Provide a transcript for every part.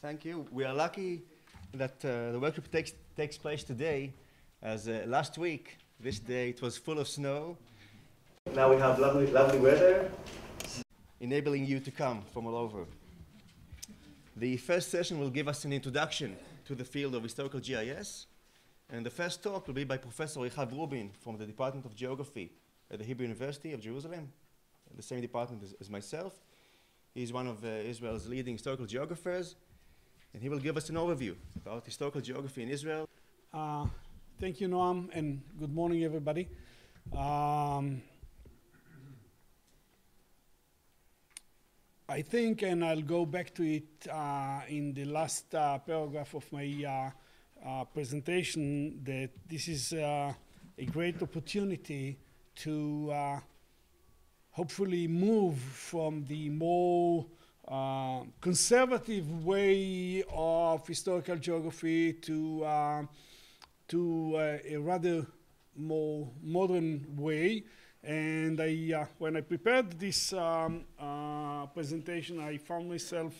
Thank you. We are lucky that uh, the workshop takes, takes place today, as uh, last week, this day, it was full of snow. Now we have lovely, lovely weather, enabling you to come from all over. The first session will give us an introduction to the field of historical GIS, and the first talk will be by Professor Rehav Rubin from the Department of Geography at the Hebrew University of Jerusalem, the same department as, as myself. He's one of uh, Israel's leading historical geographers, and he will give us an overview about historical geography in Israel. Uh, thank you, Noam, and good morning, everybody. Um, I think, and I'll go back to it uh, in the last uh, paragraph of my uh, uh, presentation, that this is uh, a great opportunity to hopefully move from the more uh, conservative way of historical geography to uh, to uh, a rather more modern way. And I, uh, when I prepared this um, uh, presentation, I found myself,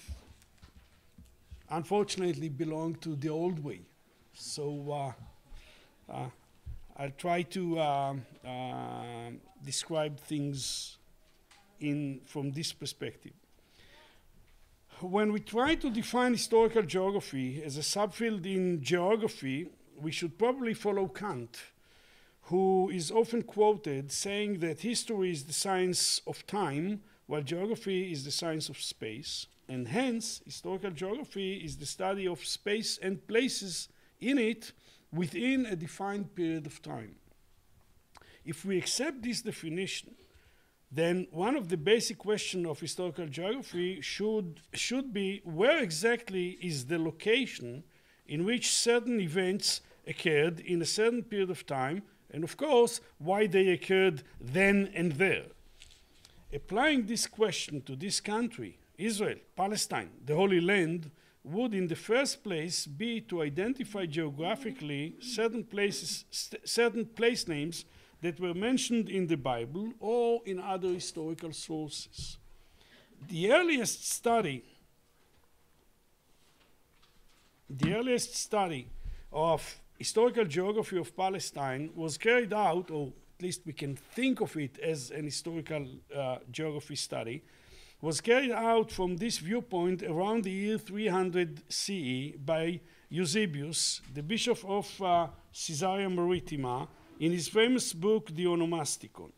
unfortunately, belong to the old way. So I'll try to um, describe things in from this perspective when we try to define historical geography as a subfield in geography, we should probably follow Kant, who is often quoted saying that history is the science of time, while geography is the science of space. And hence, historical geography is the study of space and places in it within a defined period of time. If we accept this definition, then one of the basic questions of historical geography should, should be where exactly is the location in which certain events occurred in a certain period of time, and of course, why they occurred then and there. Applying this question to this country, Israel, Palestine, the Holy Land, would in the first place be to identify geographically certain places, certain place names that were mentioned in the Bible or in other historical sources. The earliest study, the earliest study of historical geography of Palestine was carried out, or at least we can think of it as an historical uh, geography study, was carried out from this viewpoint around the year 300 CE by Eusebius, the bishop of uh, Caesarea Maritima, in his famous book, The Onomasticon.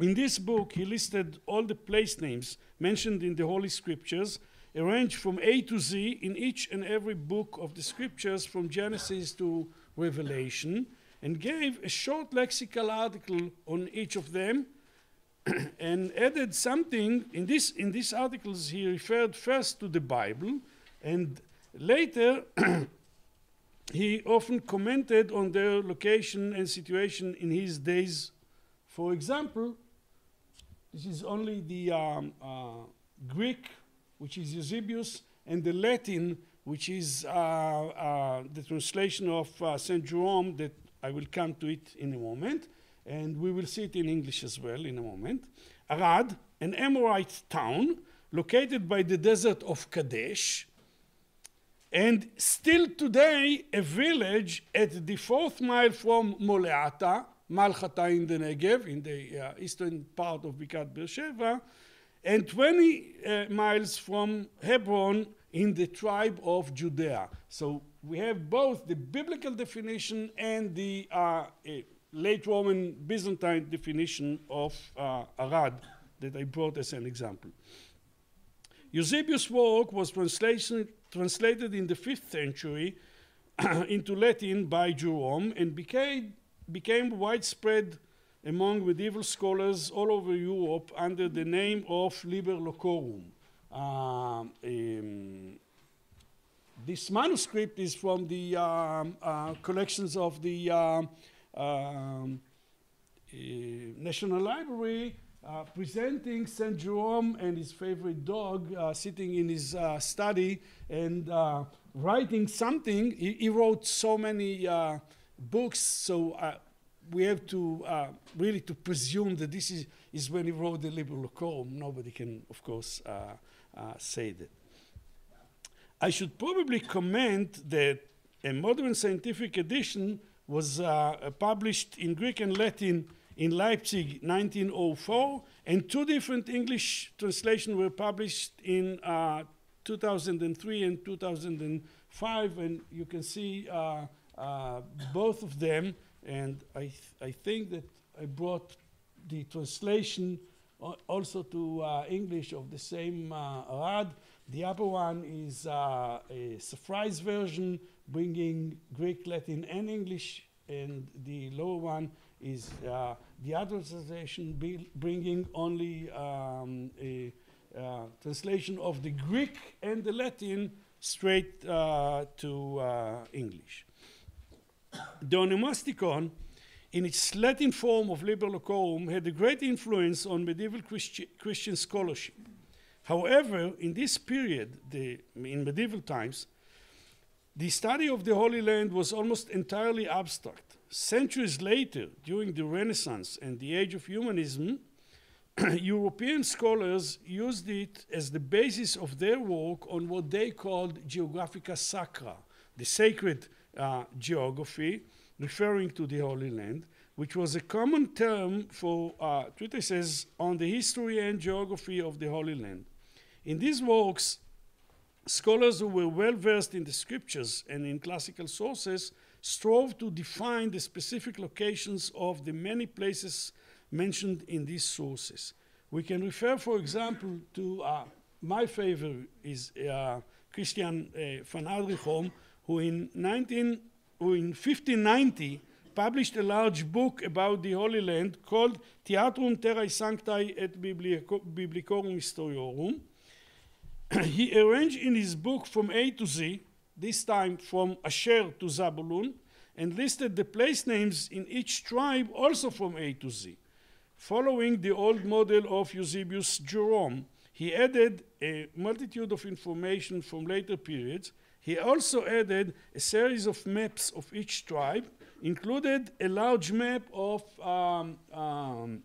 In this book, he listed all the place names mentioned in the Holy Scriptures, arranged from A to Z in each and every book of the Scriptures from Genesis to Revelation, and gave a short lexical article on each of them, and added something. In, this, in these articles, he referred first to the Bible, and later he often commented on their location and situation in his days. For example, this is only the um, uh, Greek, which is Eusebius, and the Latin, which is uh, uh, the translation of uh, St. Jerome, that I will come to it in a moment, and we will see it in English as well in a moment. Arad, an Amorite town located by the desert of Kadesh, and still today, a village at the fourth mile from Moleata, Malchata in the Negev, in the uh, eastern part of Bikat Beersheba, and 20 uh, miles from Hebron in the tribe of Judea. So we have both the biblical definition and the uh, late Roman Byzantine definition of uh, Arad that I brought as an example. Eusebius' work was translation, translated in the 5th century into Latin by Jerome and became, became widespread among medieval scholars all over Europe under the name of Liber Locorum. Uh, um, this manuscript is from the um, uh, collections of the um, um uh, National Library uh, presenting St. Jerome and his favorite dog uh, sitting in his uh, study and uh, writing something. He, he, wrote so many uh, books, so uh, we have to really to presume that this is, is when he wrote the Liber Locorum. Nobody can, of course, say that. I should probably comment that a modern scientific edition was published in Greek and Latin in Leipzig 1904, and two different English translations were published in uh, 2003 and 2005, and you can see uh, uh, both of them. And I, th I think that I brought the translation also to uh, English of the same uh, Rad. The upper one is uh, a surprise version, bringing Greek, Latin, and English, and the lower one is uh, the other translation bringing only um, a uh, translation of the Greek and the Latin straight uh, to uh, English. The onomasticon, in its Latin form of Liber Locorum, had a great influence on medieval Christi Christian scholarship. However, in this period, the, in medieval times, the study of the Holy Land was almost entirely abstract. Centuries later, during the Renaissance and the age of humanism, European scholars used it as the basis of their work on what they called Geographica Sacra, the sacred uh, geography, referring to the Holy Land, which was a common term for uh, treatises on the history and geography of the Holy Land. In these works, scholars who were well versed in the scriptures and in classical sources strove to define the specific locations of the many places mentioned in these sources. We can refer, for example, to uh, my favorite is uh, Christian uh, van Adrichem, who in, 19, who in 1590 published a large book about the Holy Land called Theatrum Terrae Sanctae et Biblicorum Historiorum. he arranged in his book from A to Z, this time from Asher to Zabulun, and listed the place names in each tribe also from A to Z. Following the old model of Eusebius Jerome, he added a multitude of information from later periods. He also added a series of maps of each tribe, included a large map of um, um,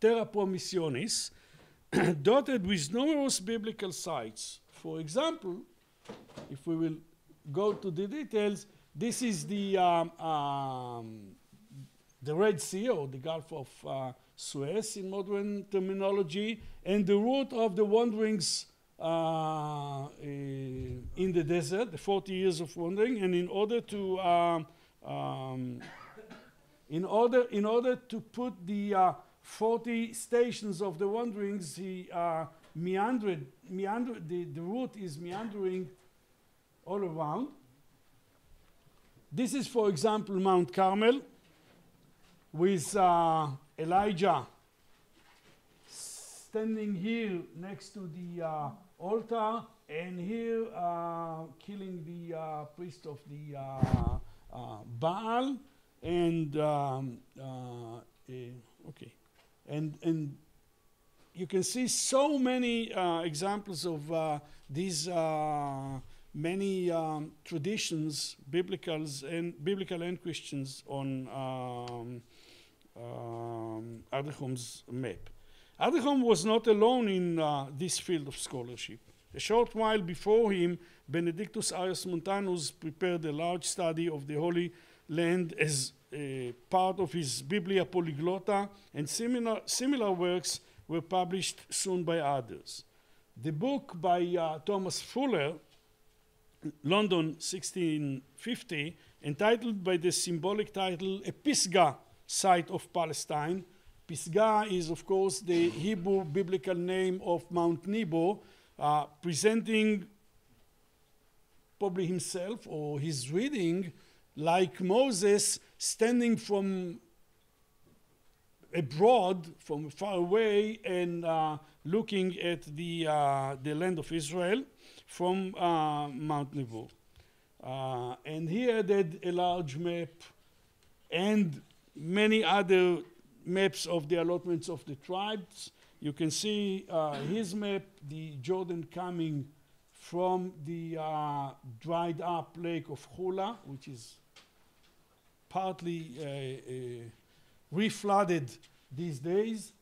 Terra Promissionis, dotted with numerous biblical sites. For example, if we will go to the details, this is the um, um the Red Sea or the Gulf of uh, Suez in modern terminology, and the route of the wanderings uh, in the desert, the 40 years of wandering, and in order to um, um, in order in order to put the uh, 40 stations of the wanderings, he uh, meandered, meandered the, the route is meandering all around. This is, for example, Mount Carmel with uh, Elijah standing here next to the uh, altar and here uh, killing the uh, priest of the uh, uh, Baal and um, eh, okay and and you can see so many examples of these many um, traditions, biblicals and biblical and Christians, on um, um, map. Adrichem was not alone in uh, this field of scholarship. A short while before him, Benedictus Arias Montanus prepared a large study of the Holy Land as part of his Biblia Polyglotta, and similar, similar works were published soon by others. The book by uh, Thomas Fuller, London 1650, entitled by the symbolic title A Pisgah-Sight of Palestine. Pisgah is, of course, the Hebrew biblical name of Mount Nebo, uh, presenting probably himself or his reading like Moses standing from abroad, from far away, and uh, looking at the, uh, the land of Israel from uh, Mount Nebo. Uh, and he added a large map and many other maps of the allotments of the tribes. You can see uh, his map, the Jordan coming from the uh, dried up lake of Hula, which is partly uh, uh reflooded these days.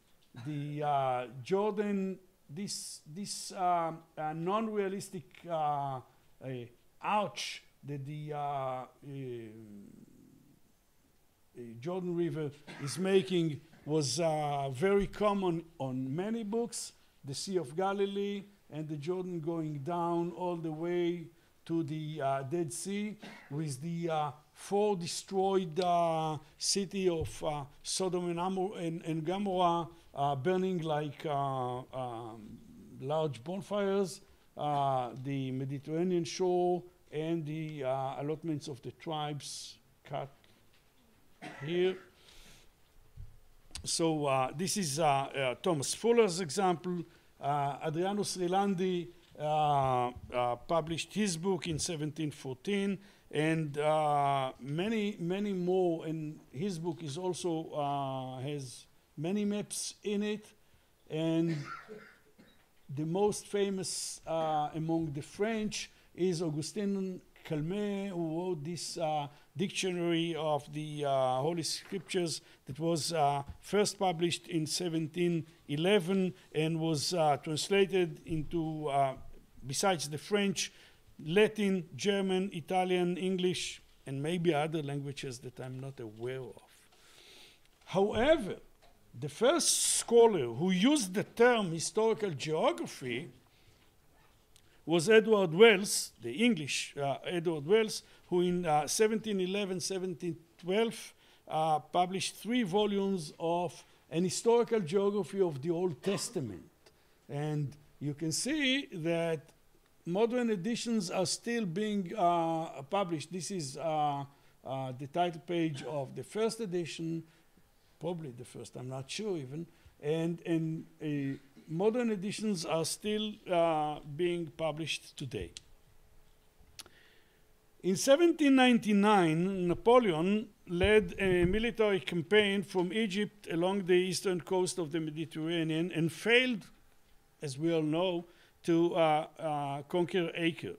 The Jordan this, this uh, uh, non-realistic uh, arch that the uh, Jordan River is making was uh, very common on many books. The Sea of Galilee and the Jordan going down all the way to the uh, Dead Sea with the four destroyed city of Sodom and, Amor and, and Gomorrah burning like um, large bonfires, the Mediterranean shore, and the allotments of the tribes cut here. So uh, this is uh, uh, Thomas Fuller's example. Adriano Srilandi published his book in 1714 and uh, many many more and his book is also uh, has many maps in it and the most famous uh, among the french is augustin calmet who wrote this dictionary of the uh, Holy Scriptures that was uh, first published in 1711 and was uh, translated into, uh, besides the French, Latin, German, Italian, English, and maybe other languages that I'm not aware of. However, the first scholar who used the term historical geography was Edward Wells, the English uh, Edward Wells, who in uh, 1711, 1712 uh, published three volumes of an historical geography of the Old Testament. And you can see that modern editions are still being uh, published. This is uh, uh, the title page of the first edition, probably the first, I'm not sure even. And, and modern editions are still uh, being published today. In 1799, Napoleon led a military campaign from Egypt along the eastern coast of the Mediterranean and failed, as we all know, to uh, uh, conquer Acre.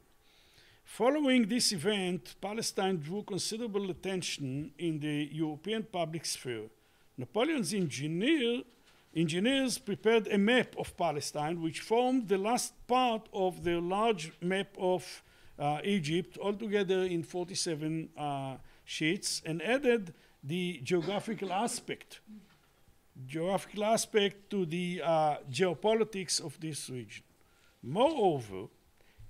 Following this event, Palestine drew considerable attention in the European public sphere. Napoleon's engineer engineers prepared a map of Palestine, which formed the last part of the large map of uh, Egypt, altogether in 47 uh, sheets, and added the geographical aspect, geographical aspect to the uh, geopolitics of this region. Moreover,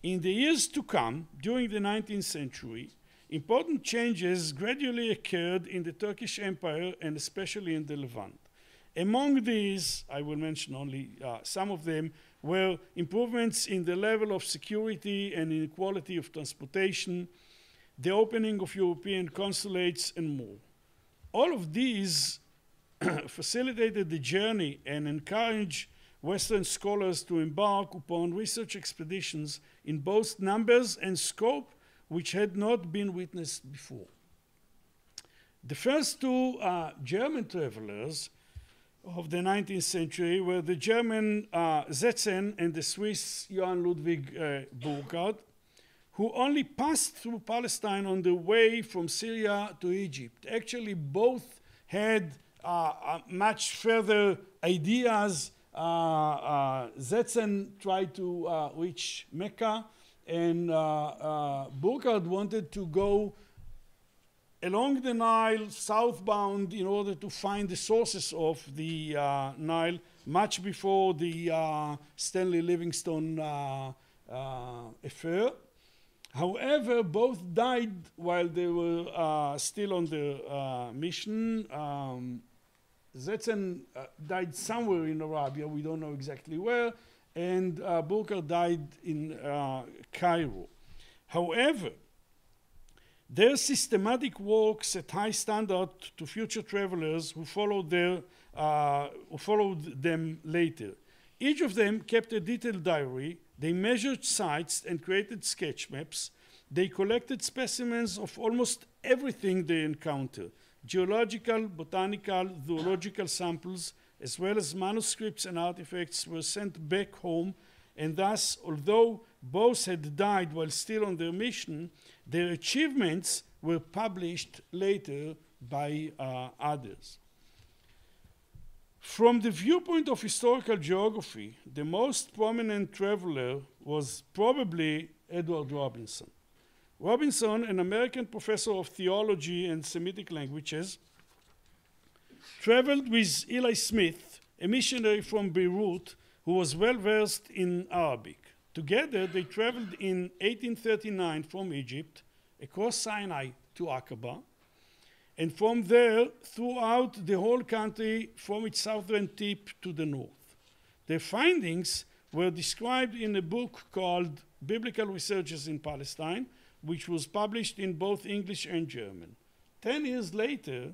in the years to come, during the 19th century, important changes gradually occurred in the Turkish Empire and especially in the Levant. Among these, I will mention only uh, some of them, were improvements in the level of security and inequality of transportation, the opening of European consulates, and more. All of these facilitated the journey and encouraged Western scholars to embark upon research expeditions in both numbers and scope which had not been witnessed before. The first two uh, German travelers of the 19th century were the German uh, Seetzen and the Swiss Johann Ludwig uh, Burckhardt, who only passed through Palestine on the way from Syria to Egypt. Actually, both had uh, uh much further ideas. Uh, uh, Seetzen tried to reach Mecca, and Burckhardt wanted to go along the Nile, southbound, in order to find the sources of the uh, Nile, much before the uh, Stanley Livingstone uh, uh affair. However, both died while they were uh, still on the uh, mission. Um, Seetzen died somewhere in Arabia, we don't know exactly where, and uh, died in Cairo. However, their systematic work set high standard to future travelers who followed, their, uh, who followed them later. Each of them kept a detailed diary. They measured sites and created sketch maps. They collected specimens of almost everything they encountered geological, botanical, zoological samples, as well as manuscripts and artifacts, were sent back home. And thus, although both had died while still on their mission, their achievements were published later by uh, others. From the viewpoint of historical geography, the most prominent traveler was probably Edward Robinson. Robinson, an American professor of theology and Semitic languages, traveled with Eli Smith, a missionary from Beirut who was well versed in Arabic. Together, they traveled in 1839 from Egypt across Sinai to Aqaba, and from there throughout the whole country from its southern tip to the north. Their findings were described in a book called Biblical Researches in Palestine, which was published in both English and German. Ten years later,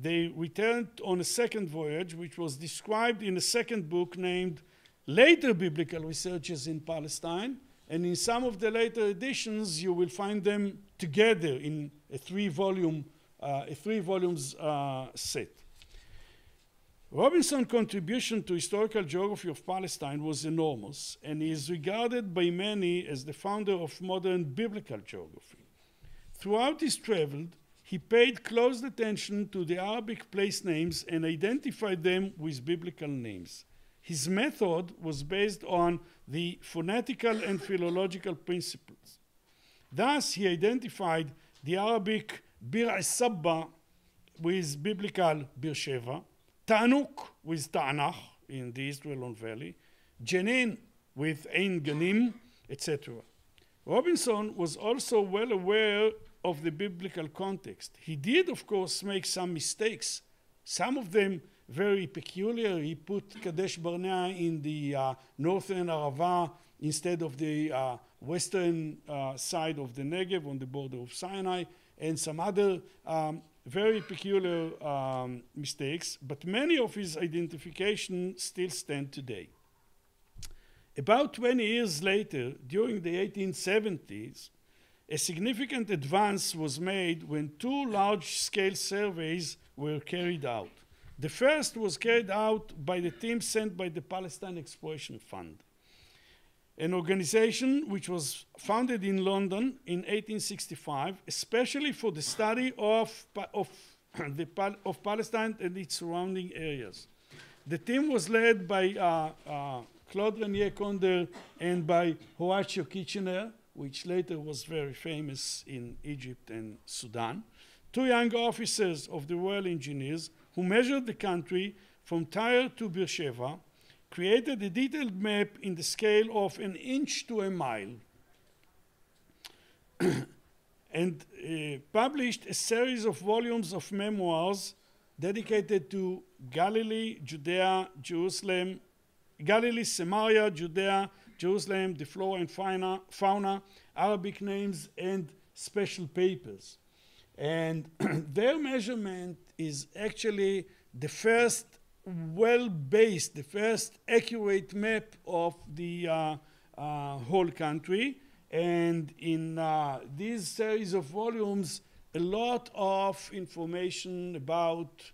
they returned on a second voyage, which was described in a second book named Later Biblical Researches in Palestine. And in some of the later editions, you will find them together in a three volume, uh, a three volumes uh, set. Robinson's contribution to historical geography of Palestine was enormous, and he is regarded by many as the founder of modern biblical geography. Throughout his travels, he paid close attention to the Arabic place names and identified them with biblical names. His method was based on the phonetical and philological principles. Thus, he identified the Arabic Bir Sabba with biblical Beersheba, Tanuk with Ta'nach in the Esdraelon Valley, Jenin with Ein Ganim, etc. Robinson was also well aware of the biblical context. He did, of course, make some mistakes, some of them very peculiar. He put Kadesh Barnea in the uh, northern Arava instead of the uh, western uh, side of the Negev on the border of Sinai, and some other um, very peculiar um, mistakes, but many of his identifications still stand today. About 20 years later, during the 1870s, a significant advance was made when two large-scale surveys were carried out. The first was carried out by the team sent by the Palestine Exploration Fund, an organization which was founded in London in 1865, especially for the study of, of, the, of Palestine and its surrounding areas. The team was led by uh, uh, Claude Reignier Conder and by Horatio Kitchener, which later was very famous in Egypt and Sudan, two young officers of the Royal Engineers who measured the country from Tyre to Beersheba, created a detailed map in the scale of an inch to a mile, and uh, published a series of volumes of memoirs dedicated to Galilee, Judea, Jerusalem, Galilee, Samaria, Judea, Jerusalem, the flora and fauna, fauna Arabic names, and special papers. And their measurement is actually the first well-based, the first accurate map of the uh, uh, whole country. And in uh, these series of volumes, a lot of information about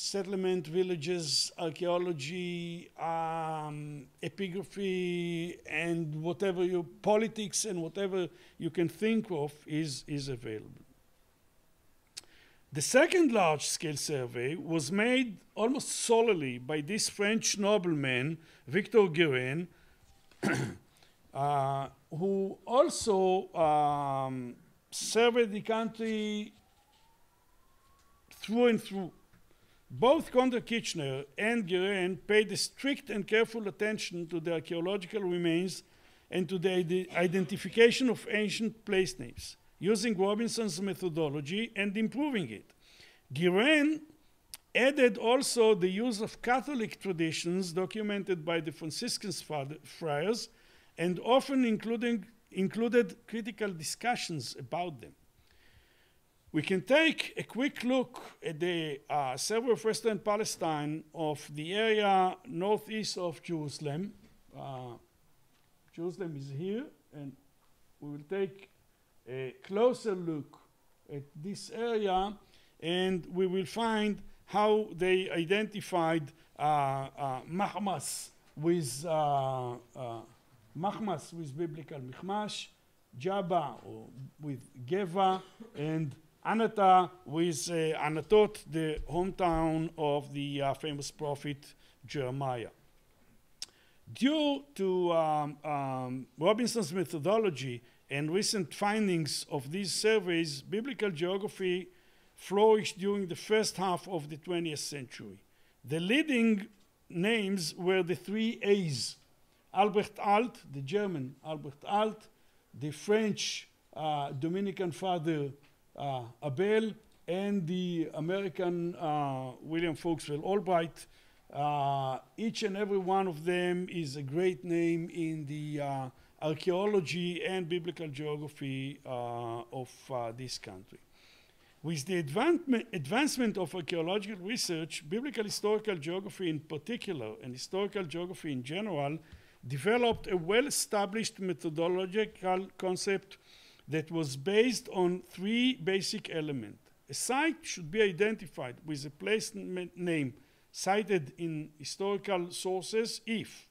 settlement villages, archaeology, um, epigraphy, and whatever your politics and whatever you can think of is, is available. The second large scale survey was made almost solely by this French nobleman, Victor Guerin, uh, who also um, surveyed the country through and through. Both Conder Kitchener and Guerin paid strict and careful attention to the archaeological remains and to the identification of ancient place names, using Robinson's methodology and improving it. Guerin added also the use of Catholic traditions documented by the Franciscan friars and often including, included critical discussions about them. We can take a quick look at the uh, survey of Western Palestine of the area northeast of Jerusalem. Uh, Jerusalem is here, and we will take a closer look at this area, and we will find how they identified uh, uh Mahmas with uh, uh, Mahmas with biblical Michmash, Jabba with Geva, and Anata with uh, Anatot, the hometown of the uh, famous prophet Jeremiah. Due to um, um, Robinson's methodology and recent findings of these surveys, biblical geography flourished during the first half of the 20th century. The leading names were the three A's Albert Alt, the German Albert Alt, the French uh, Dominican father Abel, and the American uh, William Foxwell Albright. Uh, each and every one of them is a great name in the uh, archaeology and biblical geography uh, of this country. With the advancement of archaeological research, biblical historical geography in particular, and historical geography in general, developed a well established methodological concept that was based on three basic elements. A site should be identified with a place name cited in historical sources if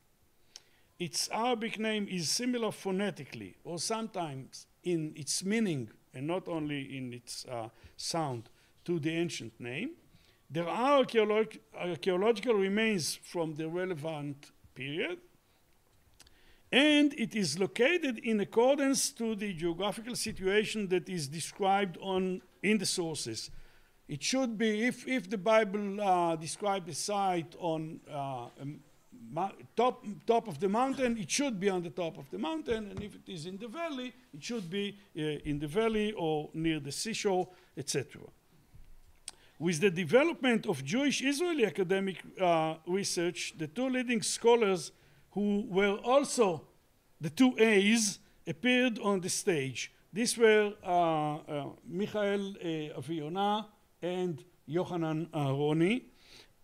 its Arabic name is similar phonetically or sometimes in its meaning and not only in its uh, sound to the ancient name. There are archaeological remains from the relevant period and it is located in accordance to the geographical situation that is described on in the sources. It should be, if, if the Bible uh, describes a site on uh, top, top of the mountain, it should be on the top of the mountain, and if it is in the valley, it should be uh, in the valley or near the seashore, etc. With the development of Jewish Israeli academic uh, research, the two leading scholars who were also the two A's, appeared on the stage. These were uh, uh, Michael uh, Avi-Yonah and Yohanan Aharoni.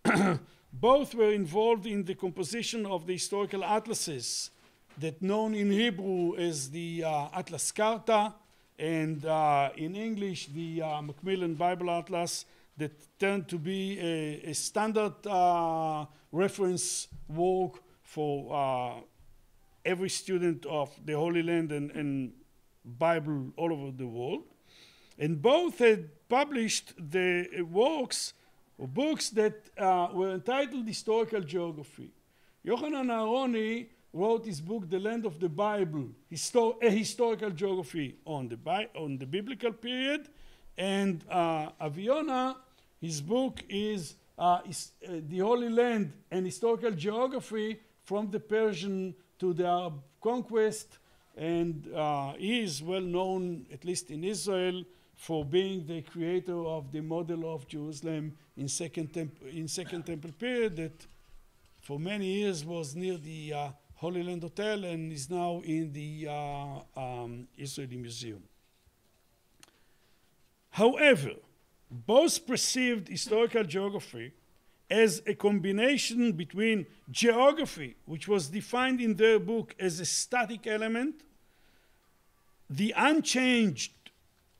Both were involved in the composition of the historical atlases that known in Hebrew as the uh, Atlas Carta and uh, in English the uh, Macmillan Bible Atlas that turned to be a, a standard uh, reference work for uh, every student of the Holy Land and, and Bible all over the world. And both had published the works or books that uh, were entitled Historical Geography. Yochanan Aharoni wrote his book, The Land of the Bible, a historical geography on the, Bi- on the biblical period. And uh, Avi-Yonah, his book is, uh, is uh, The Holy Land and Historical Geography from the Persian to the Arab conquest, and uh, he is well known, at least in Israel, for being the creator of the model of Jerusalem in Second, Temp- in Second Temple period that for many years was near the uh, Holy Land Hotel and is now in the uh, um, Israeli Museum. However, both perceived historical geography as a combination between geography, which was defined in their book as a static element, the unchanged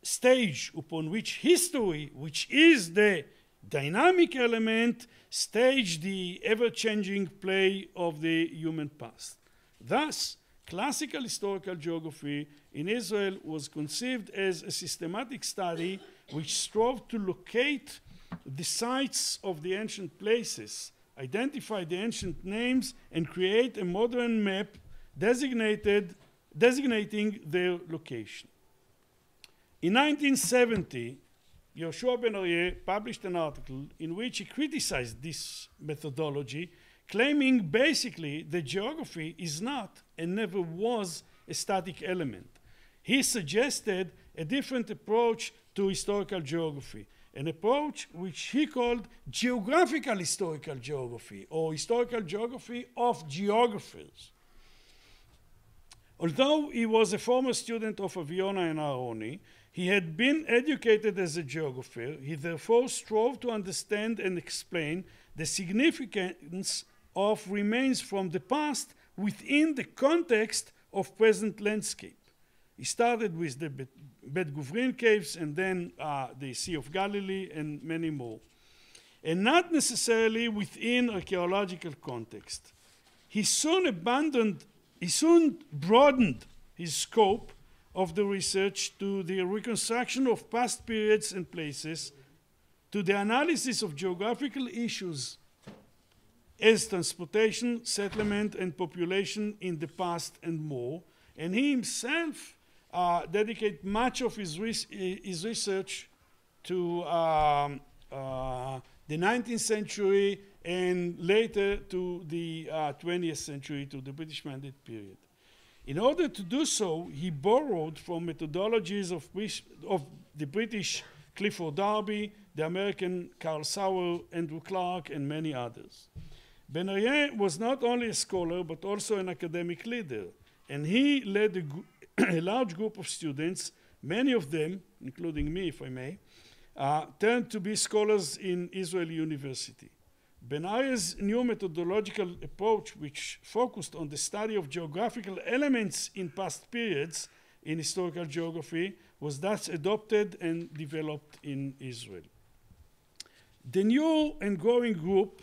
stage upon which history, which is the dynamic element, stage the ever changing play of the human past. Thus, classical historical geography in Israel was conceived as a systematic study which strove to locate the sites of the ancient places, identify the ancient names, and create a modern map designated, designating their location. In 1970, Yoshua Ben Aryeh published an article in which he criticized this methodology, claiming basically that geography is not and never was a static element. He suggested a different approach to historical geography, an approach which he called geographical historical geography or historical geography of geographers. Although he was a former student of Avi-Yonah and Aharoni, he had been educated as a geographer. He therefore strove to understand and explain the significance of remains from the past within the context of present landscape. He started with the Bet Guvrin caves and then uh, the Sea of Galilee and many more. And not necessarily within archaeological context. He soon abandoned, he soon broadened his scope of the research to the reconstruction of past periods and places, to the analysis of geographical issues as transportation, settlement, and population in the past and more. And he himself uh, dedicated much of his, res- his research to um, uh, the 19th century and later to the uh, 20th century, to the British Mandate period. In order to do so, he borrowed from methodologies of, of the British Clifford Darby, the American Carl Sauer, Andrew Clark, and many others. Ben Aryeh was not only a scholar but also an academic leader, and he led a, a large group of students, many of them, including me, if I may, uh, turned to be scholars in Israeli University. Ben Aryeh's new methodological approach, which focused on the study of geographical elements in past periods in historical geography, was thus adopted and developed in Israel. The new and growing group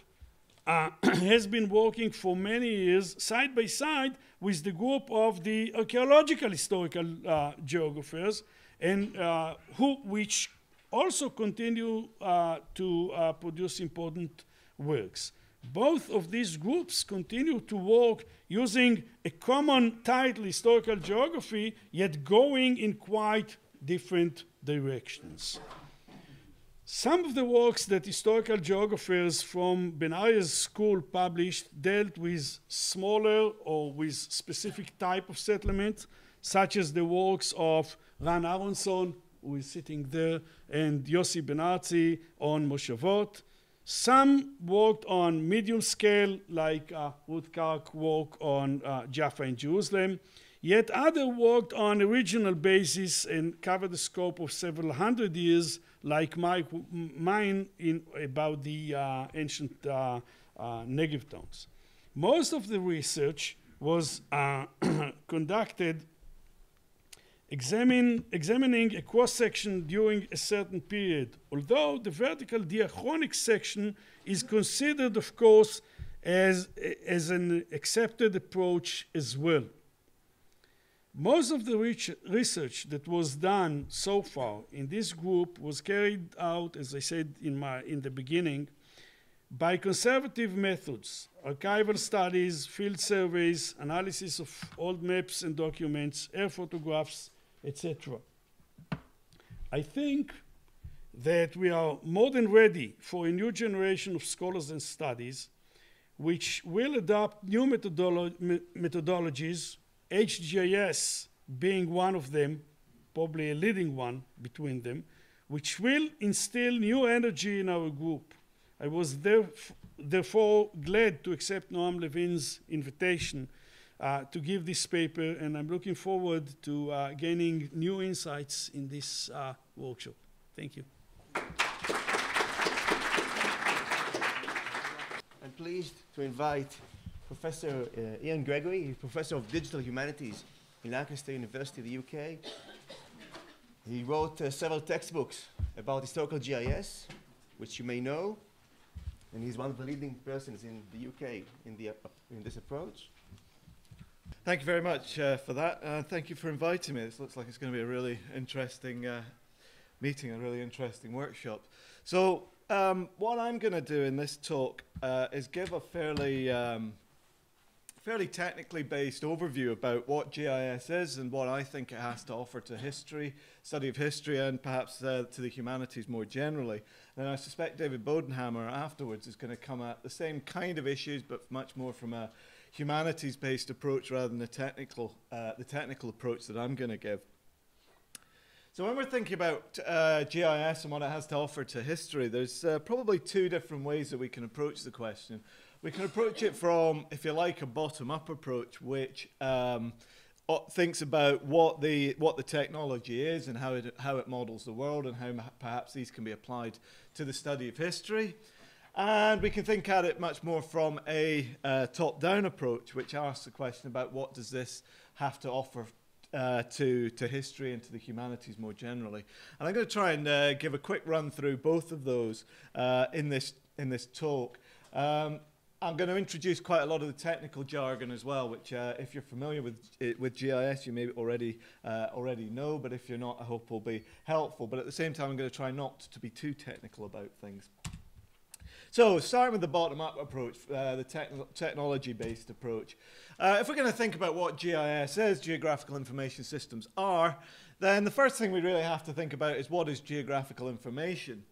uh, has been working for many years side by side with the group of the archaeological historical uh, geographers, and uh, who, which also continue uh, to uh, produce important works. Both of these groups continue to work using a common title, historical geography, yet going in quite different directions. Some of the works that historical geographers from Ben Aryeh's school published dealt with smaller or with specific type of settlement, such as the works of Ran Aaronsohn, who is sitting there, and Yossi Ben-Artzi on Moshavot. Some worked on medium scale, like uh, Kark work on uh, Jaffa and Jerusalem. Yet others worked on a regional basis and covered the scope of several hundred years, like my, mine in about the uh, ancient uh, uh, Negev towns. Most of the research was uh, conducted examine, examining a cross section during a certain period, although the vertical diachronic section is considered, of course, as, as an accepted approach as well. Most of the research that was done so far in this group was carried out, as I said in, my, in the beginning, by conservative methods, archival studies, field surveys, analysis of old maps and documents, air photographs, etc. I think that we are more than ready for a new generation of scholars and studies which will adopt new methodolo methodologies, HGIS being one of them, probably a leading one between them, which will instill new energy in our group. I was theref therefore glad to accept Noam Levin's invitation uh, to give this paper, and I'm looking forward to uh, gaining new insights in this uh, workshop. Thank you. I'm pleased to invite Professor uh, Ian Gregory, he's Professor of Digital Humanities in Lancaster University, the UK. He wrote uh, several textbooks about historical GIS, which you may know, and he's one of the leading persons in the UK in, the, in this approach. Thank you very much uh, for that. Uh, thank you for inviting me. This looks like it's going to be a really interesting uh, meeting, a really interesting workshop. So, um, what I'm going to do in this talk uh, is give a fairly, um, fairly technically based overview about what GIS is and what I think it has to offer to history, study of history, and perhaps uh, to the humanities more generally. And I suspect David Bodenhamer afterwards is going to come at the same kind of issues, but much more from a humanities-based approach rather than the technical, uh, the technical approach that I'm going to give. So when we're thinking about uh, GIS and what it has to offer to history, there's uh, probably two different ways that we can approach the question. We can approach it from, if you like, a bottom-up approach, which um, thinks about what the what the technology is and how it how it models the world and how perhaps these can be applied to the study of history. And we can think at it much more from a uh, top-down approach, which asks the question about what does this have to offer uh, to, to history and to the humanities more generally. And I'm going to try and uh, give a quick run through both of those uh, in, this, in this talk. Um, I'm going to introduce quite a lot of the technical jargon as well, which, uh, if you're familiar with with GIS, you may already uh, already know. But if you're not, I hope will be helpful. But at the same time, I'm going to try not to be too technical about things. So, starting with the bottom-up approach, uh, the technology-based approach. Uh, if we're going to think about what GIS is, geographical information systems are, then the first thing we really have to think about is what is geographical information.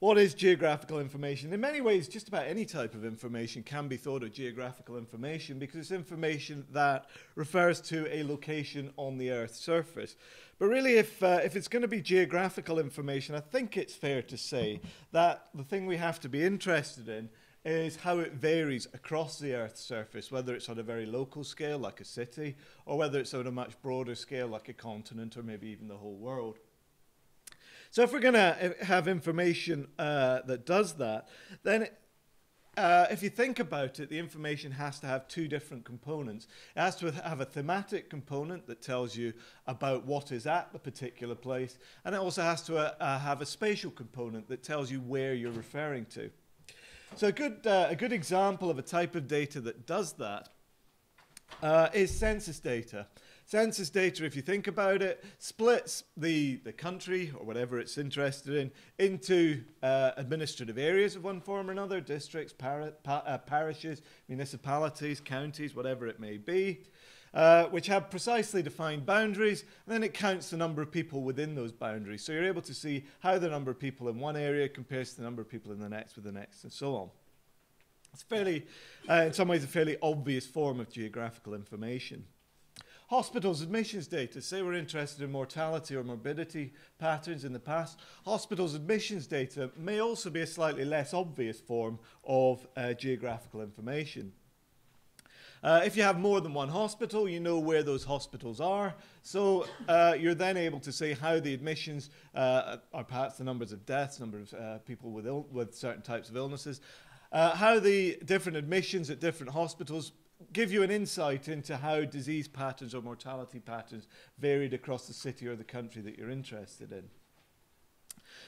What is geographical information? In many ways, just about any type of information can be thought of geographical information because it's information that refers to a location on the Earth's surface. But really, if, uh, if it's going to be geographical information, I think it's fair to say that the thing we have to be interested in is how it varies across the Earth's surface, whether it's on a very local scale, like a city, or whether it's on a much broader scale, like a continent, or maybe even the whole world. So if we're going to uh, have information uh, that does that, then uh, if you think about it, the information has to have two different components. It has to have a thematic component that tells you about what is at the particular place, and it also has to uh, uh, have a spatial component that tells you where you're referring to. So a good, uh, a good example of a type of data that does that is census data. Census data, if you think about it, splits the, the country or whatever it's interested in into uh, administrative areas of one form or another, districts, par pa uh, parishes, municipalities, counties, whatever it may be. Uh, which have precisely defined boundaries, and then it counts the number of people within those boundaries. So you're able to see how the number of people in one area compares to the number of people in the next with the next, and so on. It's fairly, uh, in some ways, a fairly obvious form of geographical information. Hospitals admissions data, say we're interested in mortality or morbidity patterns in the past. Hospitals admissions data may also be a slightly less obvious form of uh, geographical information. Uh, if you have more than one hospital, you know where those hospitals are. So uh, you're then able to say how the admissions uh, are perhaps the numbers of deaths, number of uh, people with, with certain types of illnesses, uh, how the different admissions at different hospitals give you an insight into how disease patterns or mortality patterns varied across the city or the country that you're interested in.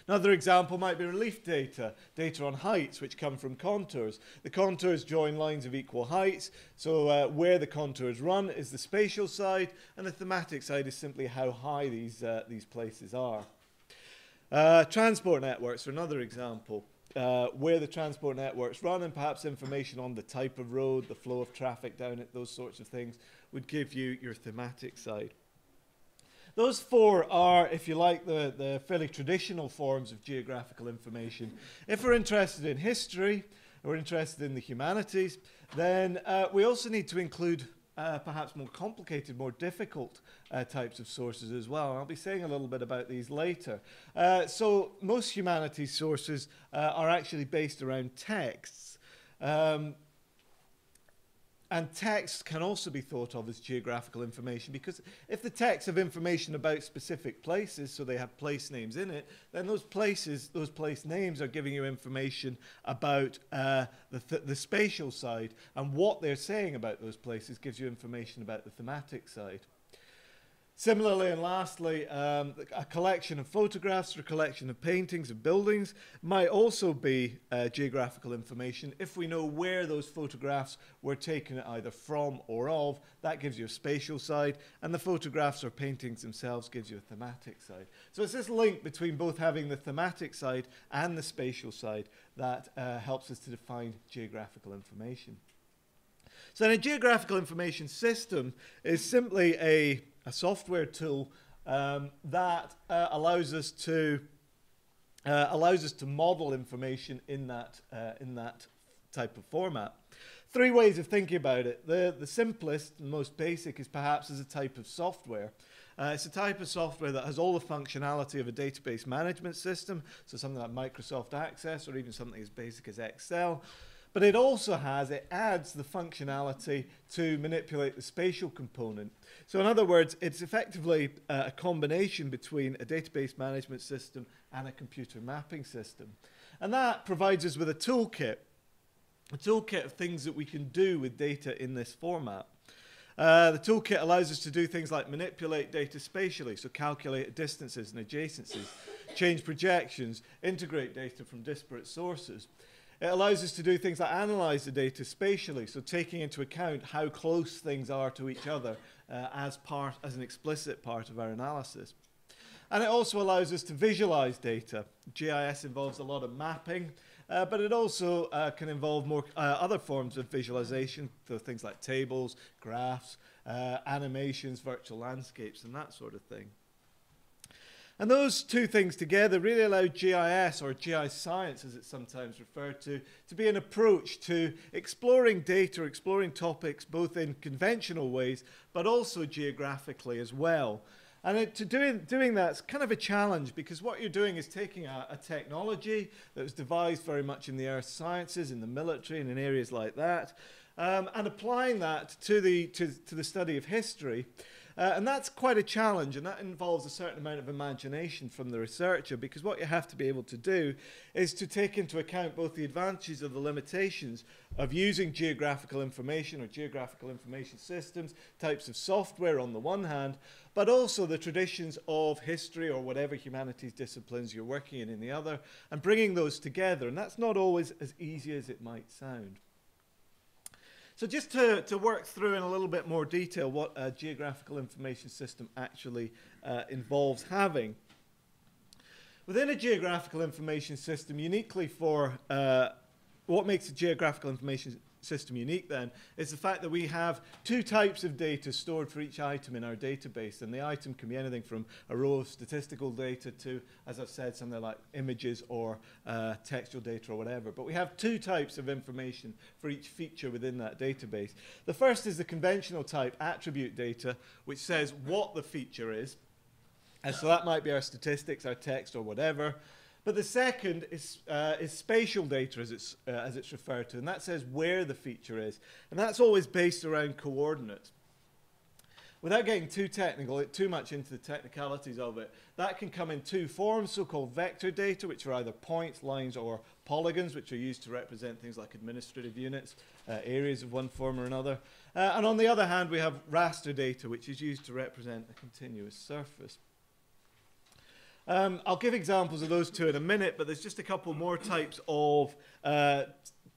Another example might be relief data, data on heights which come from contours. The contours join lines of equal heights, so uh, where the contours run is the spatial side, and the thematic side is simply how high these, uh, these places are. Uh, transport networks are another example uh, where the transport networks run and perhaps information on the type of road, the flow of traffic down it, those sorts of things would give you your thematic side. Those four are, if you like, the, the fairly traditional forms of geographical information. If we're interested in history, or interested in the humanities, then uh, we also need to include uh, perhaps more complicated, more difficult uh, types of sources as well. I'll be saying a little bit about these later. Uh, so most humanities sources uh, are actually based around texts. Um, and text can also be thought of as geographical information because if the texts have information about specific places, so they have place names in it, then those places, those place names are giving you information about uh, the, th the spatial side, and what they're saying about those places gives you information about the thematic side. Similarly, and lastly, um, a collection of photographs or a collection of paintings of buildings might also be uh, geographical information. If we know where those photographs were taken either from or of, that gives you a spatial side, and the photographs or paintings themselves gives you a thematic side. So it's this link between both having the thematic side and the spatial side that uh, helps us to define geographical information. So a geographical information system is simply a a software tool um, that uh, allows us to uh, allows us to model information in that uh, in that type of format. Three ways of thinking about it. The the simplest most basic is perhaps as a type of software. Uh, it's a type of software that has all the functionality of a database management system, so something like Microsoft Access or even something as basic as Excel. But it also has, it adds the functionality to manipulate the spatial component. So in other words, it's effectively uh, a combination between a database management system and a computer mapping system. And that provides us with a toolkit, a toolkit of things that we can do with data in this format. Uh, the toolkit allows us to do things like manipulate data spatially, so calculate distances and adjacencies, change projections, integrate data from disparate sources. It allows us to do things like analyze the data spatially, so taking into account how close things are to each other uh, as part, as an explicit part of our analysis. And it also allows us to visualize data. GIS involves a lot of mapping, uh, but it also uh, can involve more uh, other forms of visualization, so things like tables, graphs, uh, animations, virtual landscapes, and that sort of thing. And those two things together really allow GIS, or GIS science as it's sometimes referred to, to be an approach to exploring data, exploring topics both in conventional ways, but also geographically as well. And it, to doing, doing that's kind of a challenge because what you're doing is taking a, a, technology that was devised very much in the earth sciences, in the military, and in areas like that, um, and applying that to the, to, to the study of history. Uh, and that's quite a challenge, and that involves a certain amount of imagination from the researcher because what you have to be able to do is to take into account both the advantages of the limitations of using geographical information or geographical information systems, types of software on the one hand, but also the traditions of history or whatever humanities disciplines you're working in in the other, and bringing those together. And that's not always as easy as it might sound. So just to, to work through in a little bit more detail what a geographical information system actually uh, involves having. Within a geographical information system, uniquely for uh, what makes a geographical information system unique then is the fact that we have two types of data stored for each item in our database and the item can be anything from a row of statistical data to as I've said something like images or uh, textual data or whatever. But we have two types of information for each feature within that database. The first is the conventional type attribute data which says what the feature is. And so that might be our statistics our text or whatever. But the second is, uh, is spatial data, as it's, uh, as it's referred to, and that says where the feature is. And that's always based around coordinates. Without getting too technical, too much into the technicalities of it, that can come in two forms, so-called vector data, which are either points, lines, or polygons, which are used to represent things like administrative units, uh, areas of one form or another. Uh, and on the other hand, we have raster data, which is used to represent a continuous surface. Um, I'll give examples of those two in a minute, but there's just a couple more types of uh,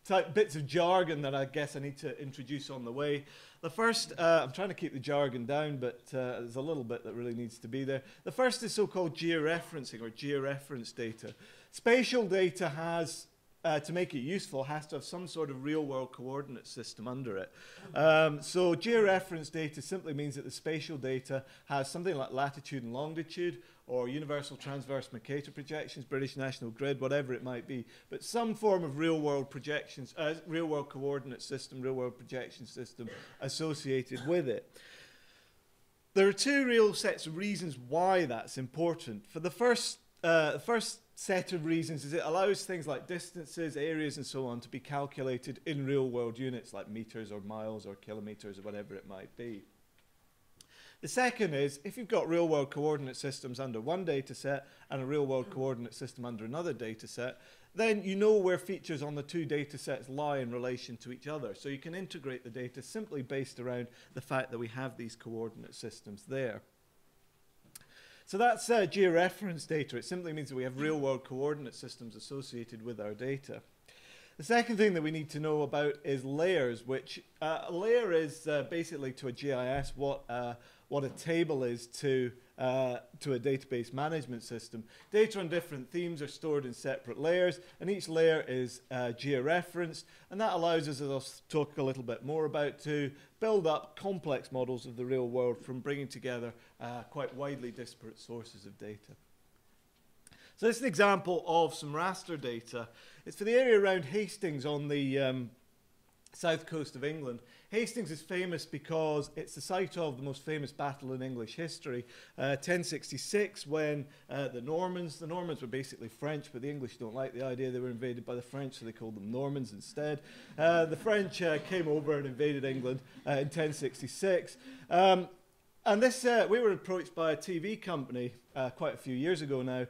type bits of jargon that I guess I need to introduce on the way. The first, uh, I'm trying to keep the jargon down, but uh, there's a little bit that really needs to be there. The first is so-called georeferencing or georeference data. Spatial data has uh, to make it useful has to have some sort of real world coordinate system under it. Um, so georeference data simply means that the spatial data has something like latitude and longitude or universal transverse Mercator projections, British National Grid, whatever it might be, but some form of real world projections, uh, real world coordinate system, real world projection system associated with it. There are two real sets of reasons why that's important. For the first, uh, first set of reasons is it allows things like distances, areas, and so on to be calculated in real world units like meters or miles or kilometers or whatever it might be. The second is if you've got real world coordinate systems under one data set and a real world coordinate system under another data set, then you know where features on the two data sets lie in relation to each other. So you can integrate the data simply based around the fact that we have these coordinate systems there. So that's uh, georeference data. It simply means that we have real world coordinate systems associated with our data. The second thing that we need to know about is layers, which uh, a layer is uh, basically to a GIS what uh, what a table is to, uh, to a database management system. Data on different themes are stored in separate layers, and each layer is uh, georeferenced, and that allows us, as I'll talk a little bit more about, to build up complex models of the real world from bringing together uh, quite widely disparate sources of data. So this is an example of some raster data. It's for the area around Hastings on the um, south coast of England. Hastings is famous because it's the site of the most famous battle in English history, uh, 1066, when uh, the Normans, the Normans were basically French, but the English don't like the idea they were invaded by the French, so they called them Normans instead. Uh, the French uh, came over and invaded England uh, in 1066. Um, and this, uh, we were approached by a TV company quite a few years ago now